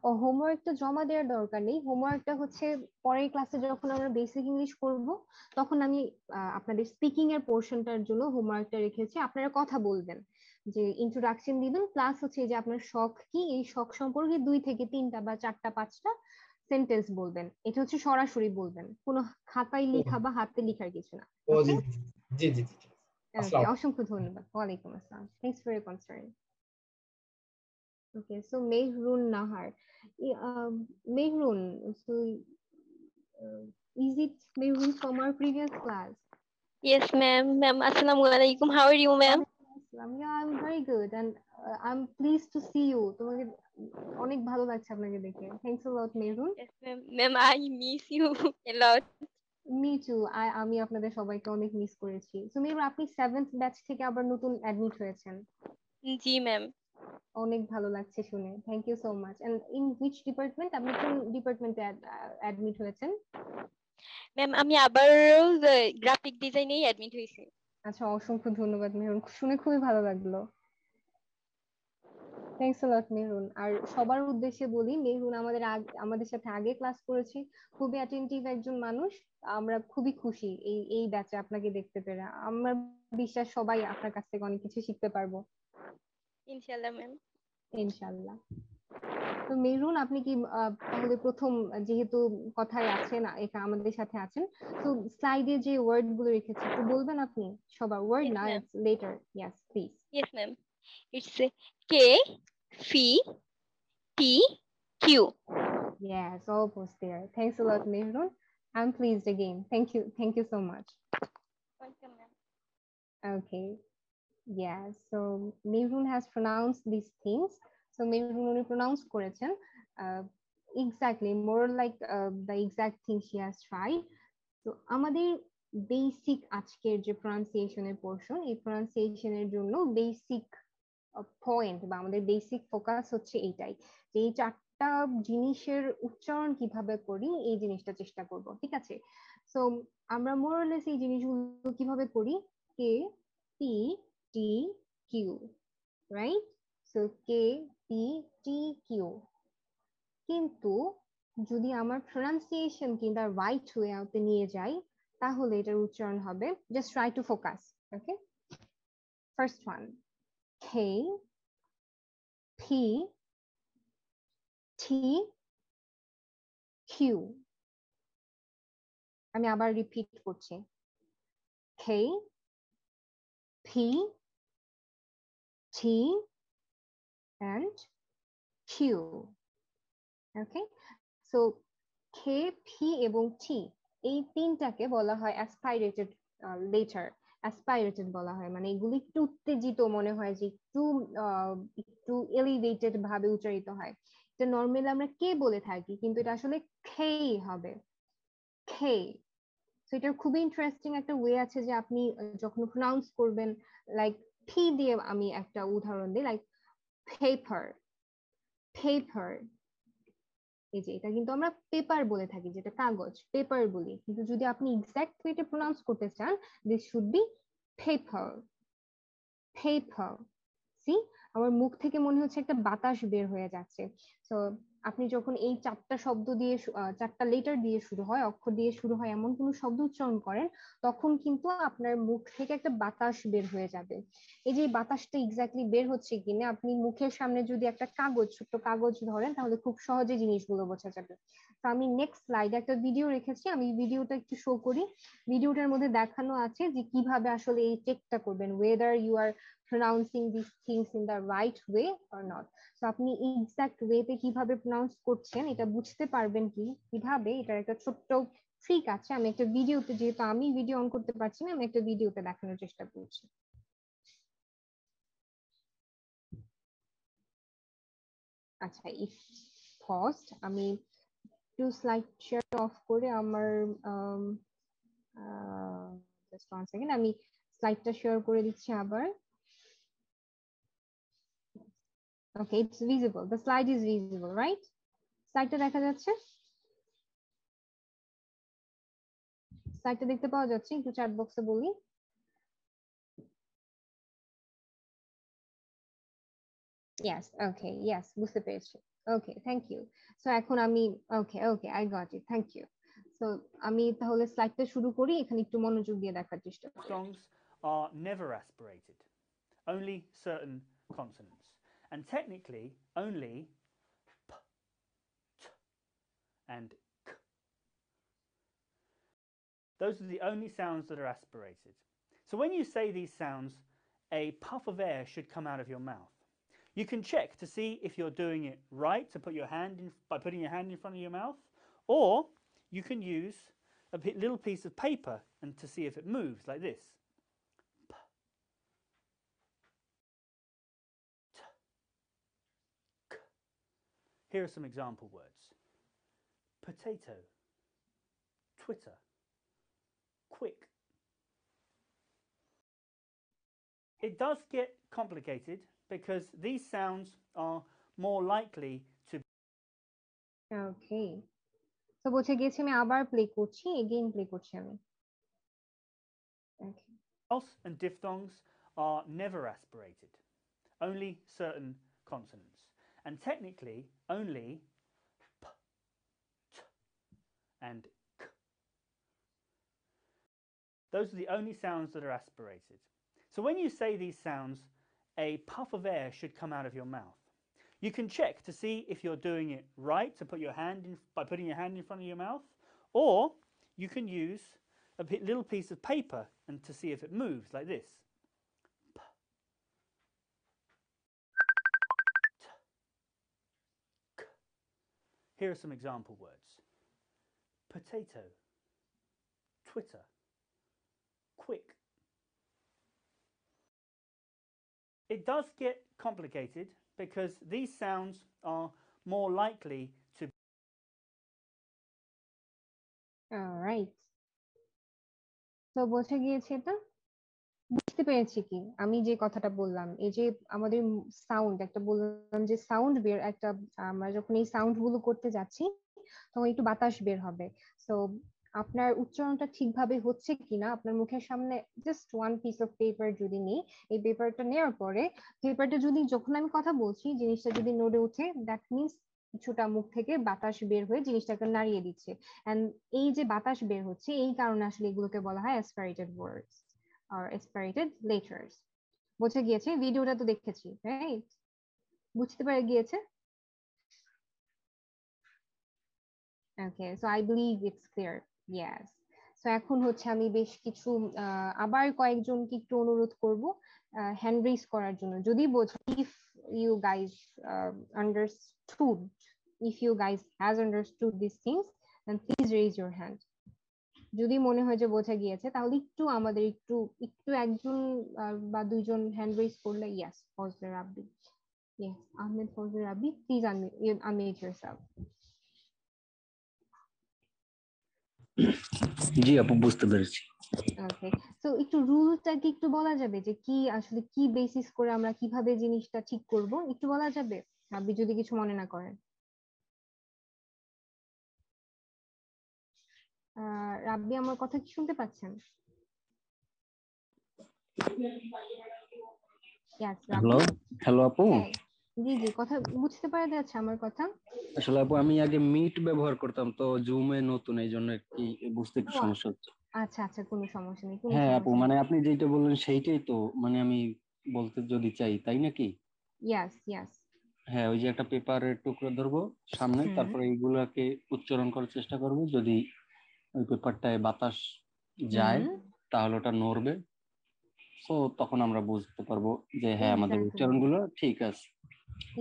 ও হোমওয়ার্কটা জমা দেওয়ার দরকার নেই হোমওয়ার্কটা হচ্ছে পরের ক্লাসে যখন আমরা বেসিক ইংলিশ করব তখন আমি আপনাদের স্পিকিং এর পোর্শনটার জন্য হোমওয়ার্কটা রেখেছি আপনারা কথা বলবেন। যে ইন্ট্রোডাকশন দিবেন প্লাস হচ্ছে যে আপনার শখ কি এই শখ সম্পর্কে দুই থেকে তিনটা বা চারটা পাঁচটা সেন্টেন্স বলবেন এটা হচ্ছে সরাসরি বলবেন কোনো খাতায় লেখা বা হাতে লেখার কিছু না জি জি জি অসংখ্য ধন্যবাদ ওয়ালাইকুম আসসালাম thanks for your concern Okay, so Mehrun Nahar. Um, Mehrun, so uh, is it Mehrun from our previous class? Yes, ma'am. Ma'am, assalamu alaikum. How are you, ma'am? Assalam. Yeah, I'm very good and uh, I'm pleased to see you. তোমাকে অনেক ভালো লাগছে আপনাকে দেখে. Thanks a lot, Mehrun. Yes, ma'am. Ma'am, I miss you (laughs) a lot. Me too. I আমি আপনাদের সবাইকে অনেক মিস করেছি. Mehrun আপনি 7th ব্যাচ থেকে আবার নতুন অ্যাডমিট হয়েছেন. জি, ম্যাম। অনেক ভালো লাগছে শুনে thank you so much and in which department আপনি কোন ডিপার্টমেন্টে অ্যাডমিট হয়েছেন ম্যাম আমি আবার গ্রাফিক ডিজাইনেই অ্যাডমিট হয়েছি আচ্ছা অসংখ্য ধন্যবাদ মেহরুন। শুনে খুবই ভালো লাগল। থ্যাংকস আ লট মেহরুন। আর সবার উদ্দেশ্যে বলি মেহরুন আমাদের আমাদের সাথে আগে ক্লাস করেছি খুবই অ্যাটেন্টিভ একজন মানুষ। আমরা খুবই খুশি এই এই ব্যাচে আপনাকে দেখতে পেরে। আমার বিশ্বাস সবাই আপনার কাছ থেকে অনেক কিছু শিখতে পারব। ইনশাআল্লাহ ম্যাম ইনশাল্লাহ তো মেহরুন আপনি কি তাহলে প্রথম যেহেতু কথায় আছেন একা আমাদের সাথে আছেন তো স্লাইডে যে ওয়ার্ডগুলো রেখেছি একটু বলবেন আপনি সবার ওয়ার্ড না. Letter yes please Yes, ma'am. It's a K, F, T, Q. Yes, almost there. Thanks a lot, Mehrun. I'm pleased again. Thank you. Thank you so much. Welcome, ma'am. Okay. Yeah, so Mehrun has pronounced these things. So Mehrun only pronounced করেছেন uh, exactly more like uh, the exact thing she has আমাদের basic আজকের যে প্রনাউন্সিয়েশনের portion এই প্রনাউন্সিয়েশনের জন্য basic point বা আমাদের basic focus হচ্ছে এইটাই যে এই চারটা জিনিসের উচ্চারণ কীভাবে করি এই জিনিসটা চেষ্টা করব ঠিক আছে? সো আমরা মোরলেস এই জিনিসগুলো কীভাবে করি? K P T Q right so K P T Q. কিন্তু যদি আমার প্রনাউন্সিয়েশন কিংবা রাইট ওয়ে নিয়ে যাই, তাহলে এটার উচ্চারণ হবে just try to focus okay first one K P T Q আমি আবার রিপিট করছি। K P T and Q. Okay so K P এবং T এই তিনটাকে বলা হয় অ্যাসপাইরেটেড লেটার অ্যাসপাইরেটেড বলা হয়। মানে এগুলি একটু উত্তেজিত মনে হয় যে একটু আহ, একটু এলিভেটেড ভাবে উচ্চারিত হয়। এটা নর্মালি আমরা কে বলে থাকি কিন্তু এটা আসলে খেই হবে। খে তো এটার খুবই ইন্টারেস্টিং একটা ওয়ে আছে যে আপনি যখন প্রনাউন্স করবেন লাইক ফি দিয়ে আমি একটা উদাহরণ দিই লাইক পেপার paper. এই যে এটা কিন্তু আমরা পেপার বলে থাকি, যেটা কাগজ পেপার বলি। কিন্তু যদি আপনি এক্স্যাক্ট ওয়েতে প্রোনাউন্স করতে চান this should be paper paper see আমার মুখ থেকে মনে হচ্ছে একটা বাতাস বের হয়ে যাচ্ছে। তো আপনি যখন এই চারটা শব্দ দিয়ে চারটা লেটার দিয়ে শুরু হয়, অক্ষর দিয়ে শুরু হয়, এমন কোনো শব্দ উচ্চারণ করেন, তখন কিন্তু আপনার মুখ থেকে একটা বাতাস বের হয়ে যাবে। এই যে বাতাসটা এক্স্যাক্টলি বের হচ্ছে কিনা, আপনি মুখের সামনে যদি একটা কাগজ, ছোট্ট কাগজ ধরেন, তাহলে খুব সহজে জিনিসগুলো বোঝা যাবে। তো আমি নেক্সট স্লাইডে একটা ভিডিও রেখেছি, আমি ভিডিওটা একটু শো করি। ভিডিওটার মধ্যে দেখানো আছে যে কীভাবে আসলে এই চেকটা করবেন whether you are pronouncing these things in the right way or not? So, আপনি এক্সাক্ট ওয়েতে কীভাবে প্রনাউন্স করছেন, এটা বুঝতে পারবেন কি? কীভাবে? এটার একটা ছোট্ট ট্রিক আছে। আমি একটা ভিডিওতে যেহেতু আমি ভিডিও অন করতে পারছি না, আমি একটা ভিডিওতে দেখানোর চেষ্টা করছি। আচ্ছা ইফ ফার্স্ট আমি একটু স্লাইড শেয়ার অফ করে আমার জাস্ট ওয়ান সেকেন্ড আমি স্লাইডটা শেয়ার করে দিচ্ছি আবার। Okay it's visible the slide is visible right স্লাইডটা দেখা যাচ্ছে? স্লাইডটা দেখতে পাওয়া যাচ্ছে? একটু চ্যাট বক্সে বলি। Yes, okay, yes, বুঝতে পেরেছি। ওকে থ্যাংক ইউ সো এখন আমি okay okay I got it thank you so আমি তাহলে স্লাইডটা শুরু করি এখানে একটু মনোযোগ দিয়ে দেখার চেষ্টা করি। Songs are never aspirated. only certain consonants. And technically, only p, t, and k. Those are the only sounds that are aspirated. So when you say these sounds, a puff of air should come out of your mouth. You can check to see if you're doing it right to put your hand in by putting your hand in front of your mouth, or you can use a little piece of paper and to see if it moves like this. P, t, k. Here are some example words. Potato, Twitter, quick. It does get complicated because these sounds are more likely to ওকে তো বুঝে গেছি আমি আবার play করছি again play করছি আমি Okay. Vowels and diphthongs are never aspirated, only certain consonants. And technically, only p, t, and k. Those are the only sounds that are aspirated. So when you say these sounds, a puff of air should come out of your mouth. You can check to see if you're doing it right to put your hand in by putting your hand in front of your mouth, or you can use a little piece of paper and to see if it moves like this. Here are some example words. Potato, Twitter, quick. It does get complicated because these sounds are more likely to right তো বোঝা গিয়েছে এটা বুঝতে পেরেছি কি? আমি যে কথাটা বললাম, এই যে আমাদের সাউন্ড একটা বললাম যে সাউন্ড বের, একটা আমরা যখন এই সাউন্ডগুলো করতে যাচ্ছি, তখন একটু বাতাস বের হবে। তো আপনার উচ্চারণটা ঠিকভাবে হচ্ছে কিনা, আপনার মুখের সামনে just one piece of paper যদি নিই, এই পেপারটা নেওয়ার পরে পেপারটা যদি, যখন আমি কথা বলছি, জিনিসটা যদি নড়ে ওঠে দ্যাট মিনস কিছুটা মুখ থেকে বাতাস বের হয়ে জিনিসটাকে নাড়িয়ে দিচ্ছে। এন্ড এই যে বাতাস বের হচ্ছে, এই কারণে আসলে এগুলোকে বলা হয় অ্যাসপারেটেড ওয়ার্ডস আর অ্যাসপারেটেড লেটার্স বোঝা গিয়েছে? ভিডিওটা তো দেখেছি রাইট বুঝতে পেরে গিয়েছে? Okay so I believe it's clear yes so এখন হচ্ছে আমি বেশ কিছু আবার কয়েকজনকে একটু অনুরোধ করব হ্যান্ড রেজ করার জন্য। যদি বোঝো if you guys understood if you guys has understood this things then please raise your hand যদি মনে হয় যে বোঝা গিয়েছে তাহলে একটু আমাদের একটু একটু একজন বা দুইজন হ্যান্ড রেজ করলে yes Fazle Rabbi. Yes Ahmed Fazle Rabbi please unmute yourself. জি আপু বুঝতে পেরেছি। ওকে তো একটু রুলটা কি একটু বলা যাবে যে কি আসলে কি বেসিস করে আমরা কীভাবে জিনিসটা ঠিক করব? একটু বলা যাবে? আপনি যদি কিছু মনে না করেন। রাব্বি আমার কথা কি শুনতে পাচ্ছেন? হ্যালো হ্যালো আপু? জি জি কথা বুঝতে পারা যাচ্ছে আমার কথা। আসলে আপু আমি আগে মিট ব্যবহার করতাম তো জুমে নতুন এই জন্য কি বুঝতে একটু সমস্যা হচ্ছে। আচ্ছা আচ্ছা কোনো সমস্যা নেই হ্যাঁ আপু মানে আপনি যেটা বললেন সেইটাই তো মানে আমি বলতে যদি চাই তাই নাকি? ইয়াস ইয়াস হ্যাঁ ওই যে একটা পেপারের টুকরো ধরবো সামনে। তারপরে এইগুলাকে উচ্চারণ করার চেষ্টা করব যদি ওই পেপারটায় বাতাস যায় তাহলে ওটা নড়বে। সো তখন আমরা বুঝতে পারব যে হ্যাঁ আমাদের. উচ্চারণগুলো ঠিক আছে।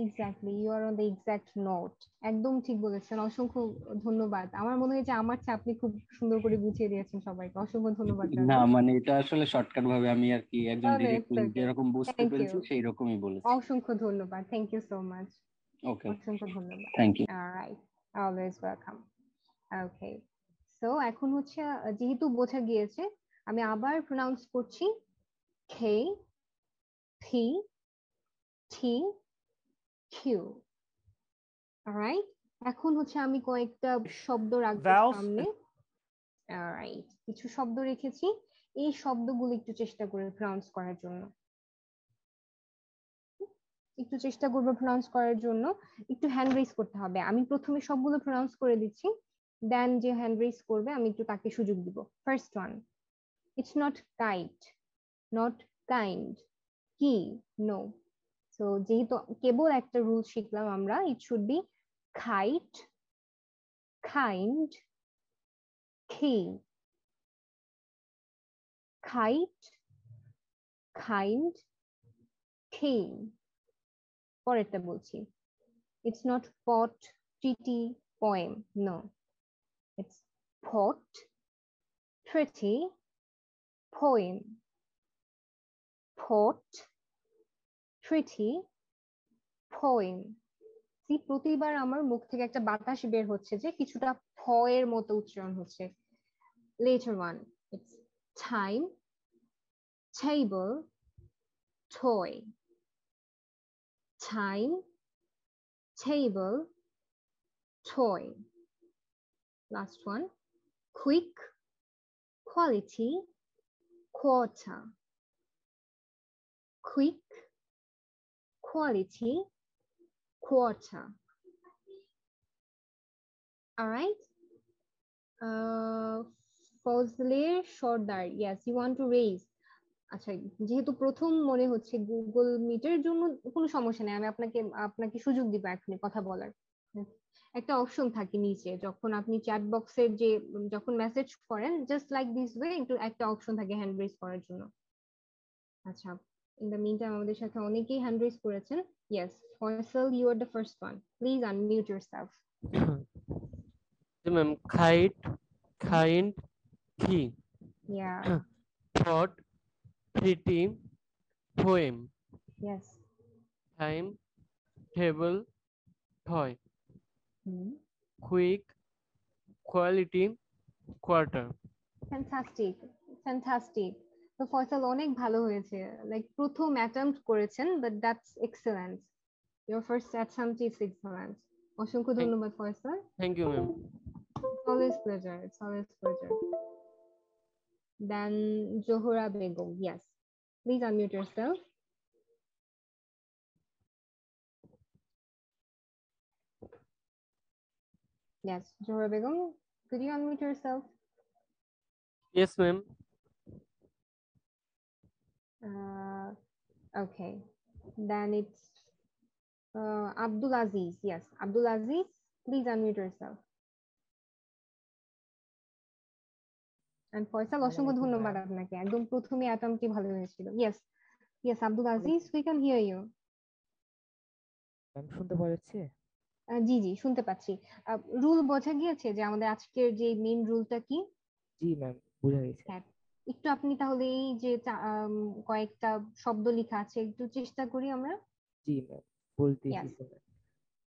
Exactly you are on the exact note একদম ঠিক বলেছেন অসংখ্য ধন্যবাদ। আমার মনে হয় যে আমার চেয়ে আপনি খুব সুন্দর করে বুঝিয়ে দিয়েছেন সবাইকে। অসংখ্য ধন্যবাদ না মানে এটা আসলে শর্টকাট ভাবে আমি আর কি একজন ডিরেক্টলি যেরকম বুঝতে পেরেছি সেই রকমই বলেছি। অসংখ্য ধন্যবাদ thank you so much okay অসংখ্য ধন্যবাদ। Thank you alright always welcome okay so এখন হচ্ছে যেহেতু বোঝা গিয়েছে আমি আবার প্রোনাউন্স করছি খে থি থি কিউ রাইট এখন হচ্ছে আমি কয়েকটা শব্দ রাখব সামনে। অলরাইট কিছু শব্দ রেখেছি। এই শব্দগুলো একটু চেষ্টা করে প্রনাউন্স করার জন্য। একটু চেষ্টা করব প্রনাউন্স করার জন্য। একটু হ্যান্ড রেজ করতে হবে। আমি প্রথমে সবগুলো প্রনাউন্স করে দিচ্ছি। দেন যে হ্যান্ড রেজ করবে, আমি একটু তাকে সুযোগ দিব। First one it's not kite not kind key no so যেহেতু কেবল একটা রুল শিখলাম আমরা it should be kite kind key kite kind king পরেরটা বলছি। It's not pot poem, no. it's pot treaty poem pot treaty poem see প্রতিবার আমার মুখ থেকে একটা বাতাস বের হচ্ছে যে কিছুটা ফ এর মতো উচ্চারণ হচ্ছে later one it's time table toy time, table, toy. Last one, quick, quality, quarter. Quick, quality, quarter. All right. Uh, Fazlir Shordar, yes, you want to raise. আচ্ছা যেহেতু প্রথম মনে হচ্ছে গুগল মিটের জন্য কোনো সমস্যা নেই আমি আপনাকে আপনাকে সুযোগ দিব এখনই কথা বলার একটা অপশন থাকে নিচে যখন আপনি চ্যাট বক্সের যে যখন মেসেজ করেন জাস্ট লাইক দিস ওয়ে একটু একটা অপশন থাকে হ্যান্ড রেজ করার জন্য। আচ্ছা ইন দ্য মিন টাইম আমাদের সাথে অনেকেই হ্যান্ড রেজ করেছেন। Yes Faisal you are the first one please unmute yourself ma'am kite kind key yeah thought pretty poem. Yes. Time table toy. hmm. Quick quality quarter fantastic fantastic তো ফয়সাল অনেক ভালো হয়েছে like প্রথম attempt করেছেন but that's excellent your first attempt is excellent অসংখ্য ধন্যবাদ Faisal thank you ma'am always pleasure it's always pleasure then Johura Begum. Yes. Please unmute yourself. Yes, Johura Begum, could you unmute yourself? Yes, ma'am. Uh, okay. Then it's uh, Abdul Aziz. Yes, Abdul Aziz, please unmute yourself. and Faisal অসংখ্য ধন্যবাদ আপনাকে একদম প্রথমে অ্যাটমটি ভালো হয়েছিল yes yes Abdul Aziz we can hear you ma'am শুনতে পাচ্ছি জি জি শুনতে পাচ্ছি। রুল বোঝা গিয়েছে যে আমাদের আজকের যে মেইন রুলটা কি? জি ম্যাম বোঝা গেছে হ্যাঁ একটু আপনি তাহলে এই যে কয়েকটা শব্দ লেখা আছে একটু চেষ্টা করি আমরা। জি ম্যাম বলতেছি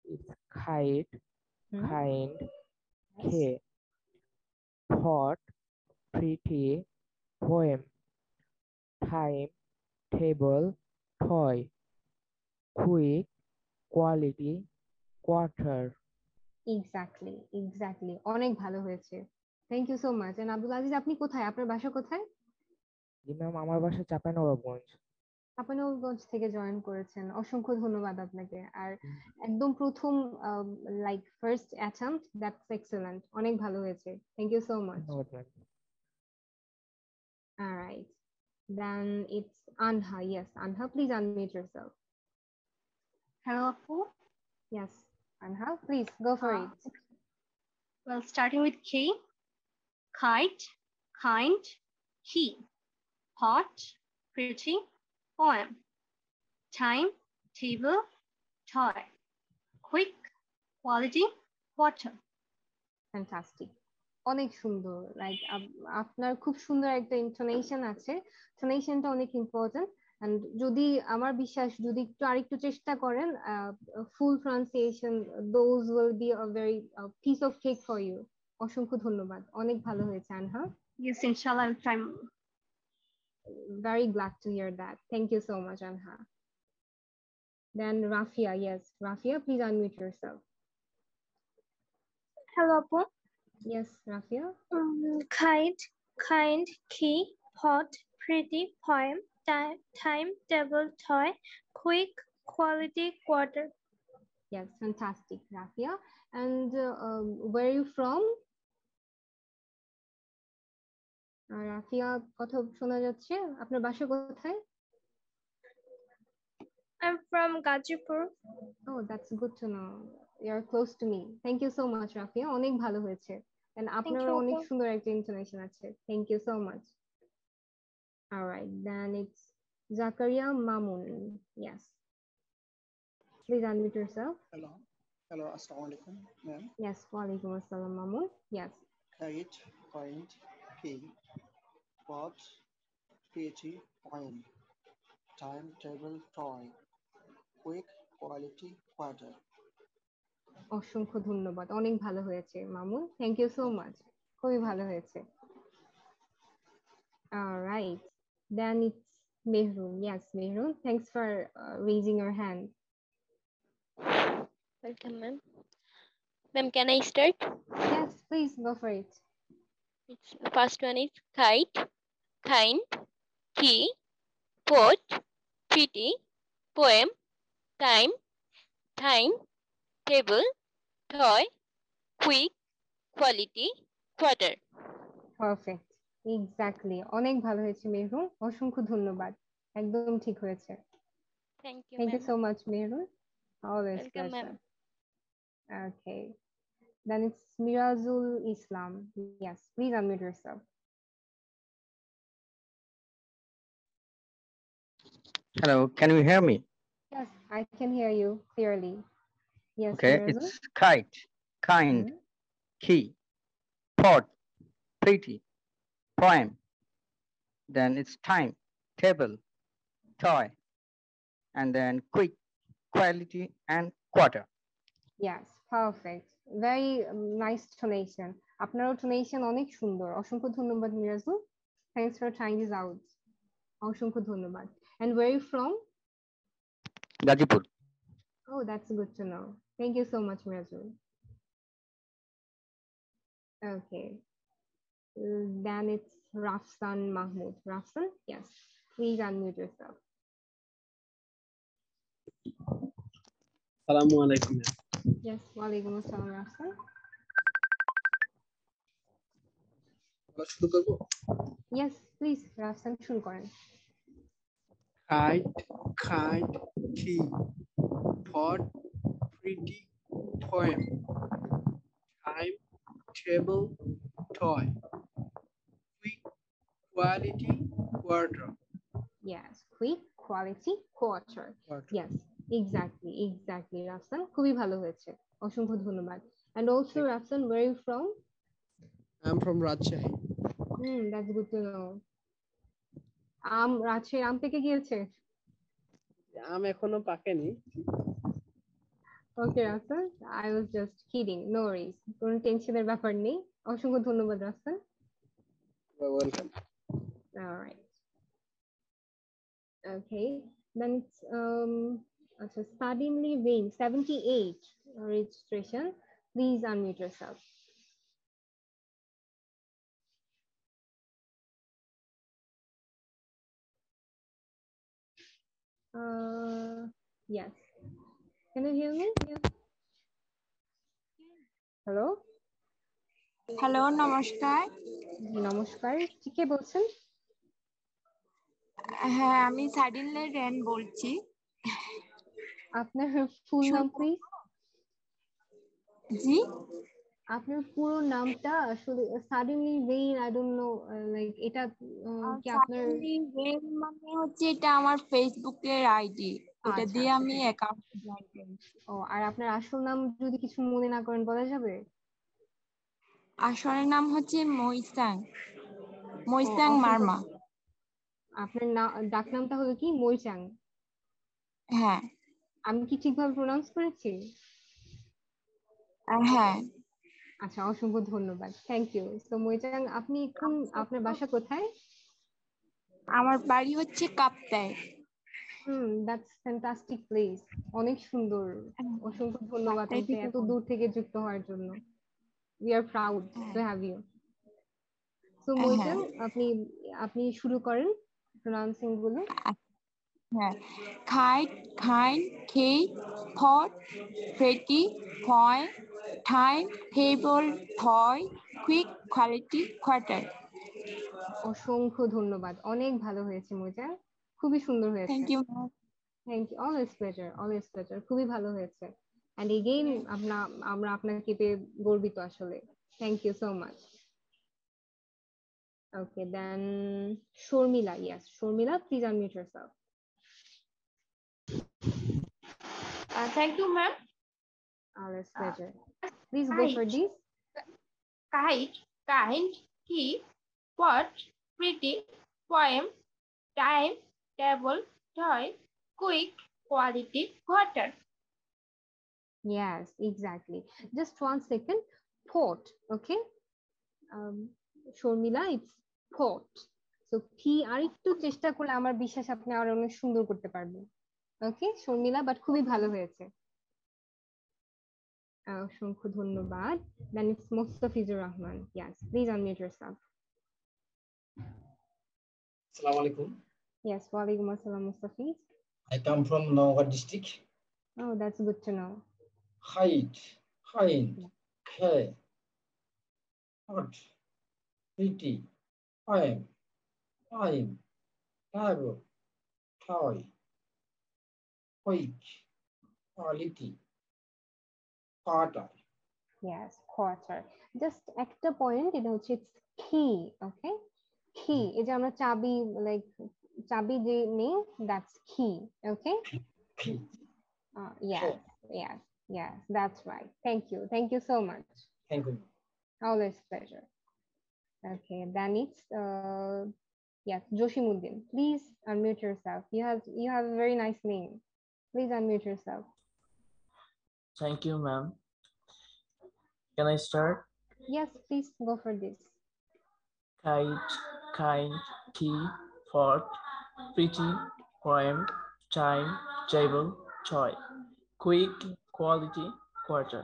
it's kite kind key thought pretty, poem, time, table, toy, quick, quality, quarter. Exactly exactly অনেক ভালো হয়েছে। Thank you so much and Abdul Aziz আপনি কোথায়? আপনার বাসা কোথায়? জি ম্যাম আমার বাসা চাঁপাইনবাবগঞ্জ। চাঁপাইনবাবগঞ্জ থেকে জয়েন করেছেন। অসংখ্য ধন্যবাদ আপনাকে। আর একদম প্রথম like first attempt that's excellent অনেক ভালো হয়েছে। থ্যাংক ইউ সো মাচ ধন্যবাদ ma'am All right. Then it's Anha. Yes, Anha, please unmute yourself. Hello, Apu. Yes, Anha, please go for uh, it. Well, starting with K, kite, kind, key, hot, pretty, poem, time, table, toy, quick, quality, water. Fantastic. অনেক সুন্দর like আপনার খুব সুন্দর একটা intonation আছে ইন্টোনেশনটা অনেক important and যদি আমার বিশ্বাস যদি একটু আরেকটু চেষ্টা করেন full pronunciation those will be a very piece of cake for you অসংখ্য ধন্যবাদ অনেক ভালো হয়েছে আনহা ইয়েস ইনশাআল্লাহ I try very glad to hear that thank you so much anha then rafia yes rafia please unmute yourself hello Apu. Yes, Rafia. Um, kind, kind, key, hot, pretty, poem, time, table, toy, quick, quality, quarter. Yes, fantastic, Rafia. And uh, um, where are you from? Rafia কথা শোনা যাচ্ছে আপনার বাসা কোথায় I'm from Gajipur. Oh, that's good to know. You're close to me. Thank you so much, Rafia. অনেক ভালো হয়েছে। And আপনারও you, অনেক। সুন্দর একটা intonation আছে. Thank you so much. All right, then it's Zakaria Mamun. Yes. Please unmute yourself. Hello. Hello. Assalamu alaikum, ma'am. Yes, Walaikum Assalam Mamun. Yes. Kite, point, key, pot, PG, point, timetable, toy, quick, quality, quarter. অসংখ্য ধন্যবাদ অনেক ভালো হয়েছে Mamun thank you so much খুবই ভালো হয়েছে right Then it's Mehrun. Yes, Mehrun. Thanks for uh, raising your hand. Welcome, ma'am. Ma'am, can I start? Yes, please go for it. It's, first one is kite, kind, key, port, pretty, poem, time, time, table, toy, quick, quality, quarter. Perfect. Exactly অনেক ভালো হয়েছে মেহরুন অসংখ্য ধন্যবাদ একদম ঠিক হয়েছে Thank you, thank you. So much Mehrun always Welcome, ma'am. Okay. Then it's Mirazul Islam. Yes, please unmute yourself. Hello, can you hear me? Yes, I can hear you clearly. Yes, Okay, Mirazul. it's kite, kind, key, pot, pretty, poem. Then it's time, table, toy, and then quick, quality, and quarter. Yes, perfect. Very um, nice tonation. আপনারও tonation অনেক সুন্দর অসংখ্য ধন্যবাদ Mirajul thanks for trying this out অসংখ্য ধন্যবাদ and where are you from Gajipur. oh that's good to know thank you so much mirazul okay Uh, then it's rafsan mahmood rafsan yes please unmute yourself সালামু আলাইকুম yes walaikum assalam rafsan বলা শুরু করবো yes please rafsan শুরু করেন kite, kite, key, pot, pretty, poem, time, table, toy, quick, quality, quarter. Yes, quick, quality, quarter. Quarter. Yes, exactly, exactly, Rafsan. খুবই ভালো হয়েছে অসংখ্য ধন্যবাদ and also Rafsan where are you from I'm from Rajshahi. hmm that's good to know আম রাজশাহীর আম পেকে গিয়েছে আম এখনও পাকেনি okay Rafsan I was just kidding no worries কোনো টেনশনের ব্যাপার নেই অসংখ্য ধন্যবাদ Rafsan welcome Alright. Okay, then it's um আচ্ছা suddenly rain 78 registration. Please unmute yourself. Uh, yes. Can you hear me? Hello? Hello নমস্কার। নমস্কার কে বলছেন? হ্যাঁ আমি সাডিনলে রেন বলছি। আপনার ফুল নাম প্লিজ জি? আপনার পুরো নামটা আসলে suddenly rain I don't know like এটা কি আপনার রেন মানে হচ্ছে এটা আমার ফেসবুকের আইডি ওটা আচ্ছা, দিয়ে আচ্ছা, আমি। অ্যাকাউন্ট ও আর আপনার আসল নাম যদি কিছু মনে না করেন বলা যাবে? আসলের নাম হচ্ছে মইসাং মইসাং মার্মা। আপনার ডাক নামটা হলো কি? মইচাং। হ্যাঁ। আমি কি ঠিকভাবে প্রোনাউন্স করেছি? হ্যাঁ। আচ্ছা অসংখ্য ধন্যবাদ। থ্যাংক ইউ তো মইচাং আপনি এখন আপনার বাসা কোথায়? আমার বাড়ি হচ্ছে কাপ্তায় হুম দ্যাটস ফ্যান্টাস্টিক প্লেস অনেক সুন্দর। অসংখ্য ধন্যবাদ এত দূর থেকে যুক্ত হওয়ার জন্য। We are proud to have you so হ্যাঁ। আপনি আপনি শুরু করেন প্রোনাউন্সিংগুলো হ্যাঁ। Kite kind key thought pretty poem time table toy quick quality quarter. অসংখ্য ধন্যবাদ। অনেক ভালো হয়েছে মইচাং খুবই সুন্দর হয়েছে। Thank you thank you always pleasure always pleasure খুবই ভালো হয়েছে। অ্যান্ড এগেইন আপনা আমরা আপনাকে পেয়ে গর্বিত আসলে thank you so much okay then Sharmila yes Sharmila please unmute yourself Uh, thank you, ma'am. always pleasure please go for this Kite, kind, key, what, pretty, poem, time, table, toy, quick, quality, water. Yes, exactly. Just one second. Port, okay? Um, Sharmila it's pot so কি আর একটু চেষ্টা করলে আমার বিশ্বাস আপনি আর অনেক সুন্দর করতে পারবেন ওকে শর্মিলা বাট খুবই ভালো হয়েছে অসংখ্য ধন্যবাদ then it's Mostafizur Rahman yes please unmute yourself Assalamu alaikum. yes ওয়ালাইকুম আসসালাম Mustafiz I come from Nawar district. oh that's good to know Height, hind, care, hot, pretty, poem, time, table, toy, quick, quality, quarter. yes quarter just একটা point এটা হচ্ছে কি ওকে কি এই যে আমরা চাবি লাইক চাবি যে নেই দ্যাটস কি ওকে yes yes yes that's right. Thank you. Thank you so much. Thank you. always pleasure. Okay then it's uh yes joshimuddin please unmute yourself. You have you have a very nice name. Please unmute yourself. Thank you, ma'am. Can I start? yes please go for this. Kite, kind, key, fort, pretty, poem, time, table, toy, quick, quality, quarter.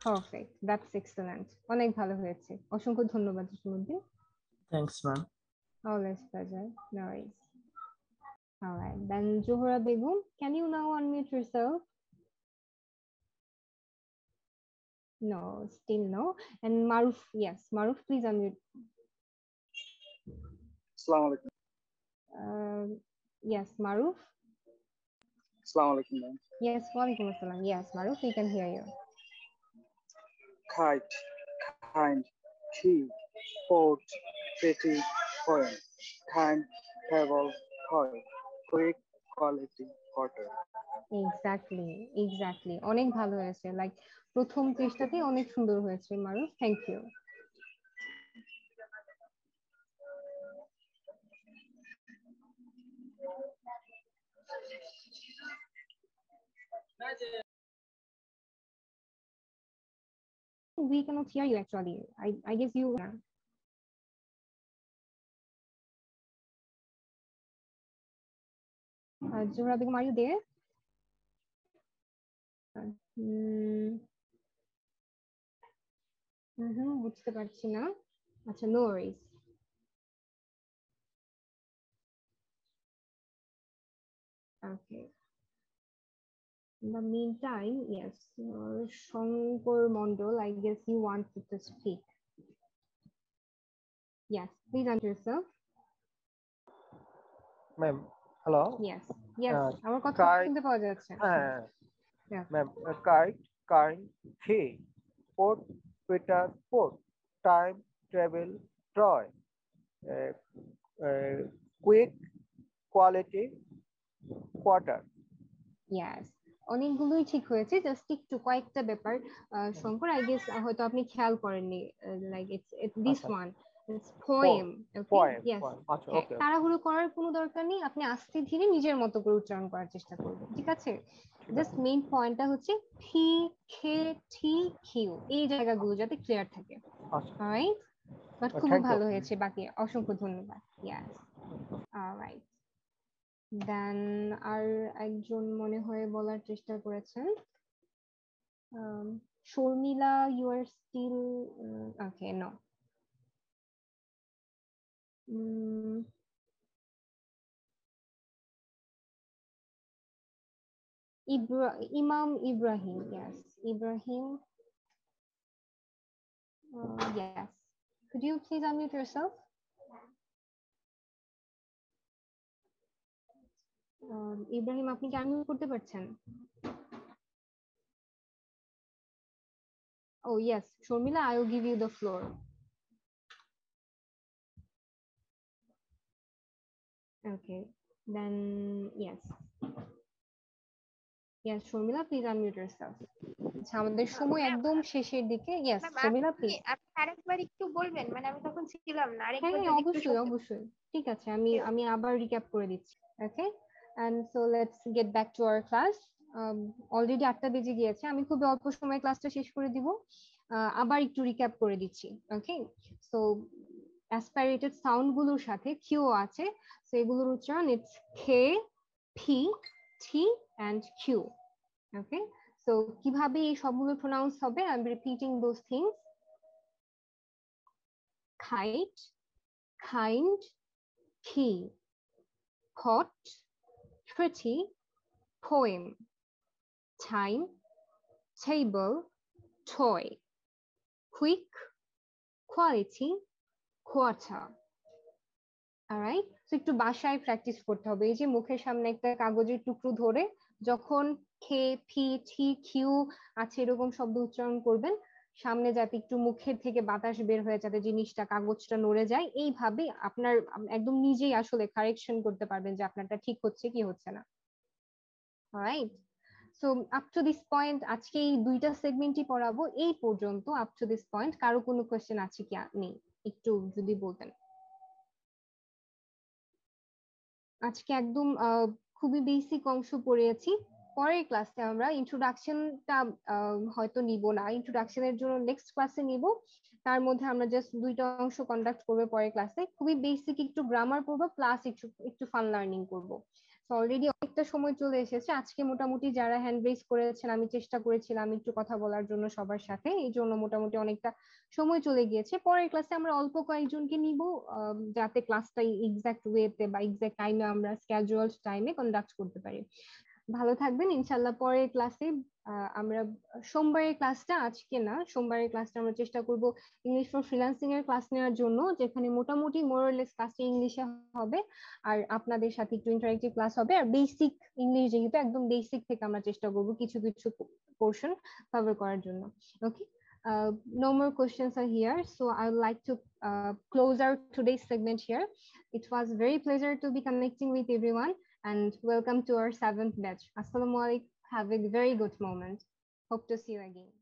Perfect. That's excellent. অনেক ভালো হয়েছে অসংখ্য ধন্যবাদ Jasimuddin Thanks, ma'am. always pleasure no worries all right then Johra Begum can you now unmute yourself no still no and Maruf yes Maruf please unmute Assalamu alaikum. uh, yes Maruf Assalamu alaikum, ma'am. yes walaikum assalam yes Maruf we can hear you Kite, kind, key, port, pretty, poem, time, table, toy, quick, quality, quarter. Exactly exactly অনেক ভালো হয়েছে like প্রথম চেষ্টাতেই অনেক সুন্দর হয়েছে Maruf thank you we cannot hear you actually i i guess you uh, Zohra Begum, are you there? হুম হুম বুঝতে পারছি না আচ্ছা no worries Okay. In the meantime, yes, uh, Shankar Mondol, I guess you wanted to speak. Yes, please unmute yourself. Ma'am hello Yes, yes, Uh, আমার কথা Kai- শুনতে পাওয়া যাচ্ছে। হ্যাঁ Yeah. Ma'am kite kind he port Twitter port time travel Troy quick quality quarter Yes, অনেকগুলোই ঠিক হয়েছে just একটু কয়েকটা ব্যাপার শঙ্কর আই গেস হয়তো আপনি খেয়াল করেননি লাইক ইটস দিস। ওয়ান. তাড়াহুড়ো করার কোনো দরকার নেই আপনি আস্তে ধীরে নিজের মতো করে উচ্চারণ করার চেষ্টা করবেন ঠিক আছে? জাস্ট মেইন পয়েন্টটা হচ্ছে ফি খে ঠি খিউ এই জায়গাগুলো যাতে ক্লিয়ার থাকে। রাইট বাট খুবই ভালো হয়েছে বাকি অসংখ্য ধন্যবাদ। ইয়াস রাইট দেন আর একজন মনে হয় বলার চেষ্টা করেছেন। Sharmila you are still okay no Imam Ibrahim yes Ibrahim yes you please please unmute yourself? Ibrahim আপনি কি আনমিউট করতে পারছেন? ও yes, Sharmila I will give you the floor. Okay, then yes. Yes, Shormila, please unmute yourself. আচ্ছা আমাদের সময় একদম শেষের দিকে। ইয়েস শর্মিলা প্লিজ আপনি আরেকবার একটু বলবেন মানে আমি তখন ছিলাম না আরেকবার হ্যাঁ হ্যাঁ অবশ্যই অবশ্যই। ঠিক আছে আমি আমি আবার রিক্যাপ করে দিচ্ছি okay and so let's get back to our class already আটটা বেজে গিয়েছে আমি খুব অল্প সময় ক্লাসটা শেষ করে দিব। আবার একটু রিক্যাপ করে দিচ্ছি ওকে সো অ্যাসপাইরেটেড সাউন্ডগুলোর সাথে কিউ আছে সো এগুলোর উচ্চারণ it's key P T and Q okay so কীভাবে এই সবগুলো প্রোনাউন্স হবে? I am repeating those things kite, kind, key, pot, pretty, poem, time, table, toy, quick, quality, quarter. alright so একটু বাসায় প্র্যাকটিস করতে হবে এই যে মুখের সামনে একটা কাগজের টুকরো ধরে যখন খে ফি ঠি কিউ আছে এরকম শব্দ উচ্চারণ করবেন সামনে যাতে একটু মুখের থেকে বাতাস বের হয়ে যাতে জিনিসটা, কাগজটা নড়ে যায়, এইভাবে আপনার একদম নিজেই আসলে কারেকশন করতে পারবেন যে আপনারটা ঠিক হচ্ছে কি হচ্ছে না। Right so up to this point আজকে এই দুইটা সেগমেন্টই পড়াবো, এই পর্যন্ত আপ টু দিস পয়েন্ট কারও কোনো কোয়েশ্চেন আছে কি নেই? একটু যদি বলতেন। আজকে একদম খুবই বেসিক অংশ পড়িয়েছি। পরের ক্লাসে আমরা ইন্ট্রোডাকশনটা হয়তো নিব না। ইন্ট্রোডাকশনের জন্য নেক্সট ক্লাসে নিব। তার মধ্যে আমরা জাস্ট দুইটা অংশ কন্ডাক্ট করব পরের ক্লাসে খুবই বেসিক একটু গ্রামার পড়ব প্লাস একটু একটু ফান লার্নিং করব। অলরেডি অনেকটা সময় চলে এসেছে। আজকে মোটামুটি যারা হ্যান্ড রেজ করেছেন, আমি চেষ্টা করেছিলাম একটু কথা বলার জন্য সবার সাথে। এই জন্য মোটামুটি অনেকটা সময় চলে গিয়েছে। পরের ক্লাসে আমরা অল্প কয়েকজনকে নিব যাতে ক্লাসটা এক্সাক্ট ওয়েতে বা এক্সাক্ট টাইমে আমরা স্ক্যাজুয়াল টাইমে কন্ডাক্ট করতে পারি। ভালো থাকবেন। ইনশাল্লাহ পরের ক্লাসে আমরা সোমবারের ক্লাসটা আজকে না সোমবারের ক্লাসটা আমরা চেষ্টা করব ইংলিশ ফর ফ্রিল্যান্সিং এর ক্লাস নেওয়ার জন্য যেখানে মোটামুটি মোরলেস ক্লাসটা ইংলিশে হবে আর আপনাদের সাথে একটু ইন্টারেক্টিভ ক্লাস হবে। আর বেসিক ইংলিশ যেহেতু একদম বেসিক থেকে আমরা চেষ্টা করব কিছু কিছু পোর্শন কভার করার জন্য। ওকে Uh, no more questions are here, so I would like to uh, close our today's segment here. It was very pleasure to be connecting with everyone. And welcome to our seventh batch. Assalamu alaikum. Have a very good moment. Hope to see you again.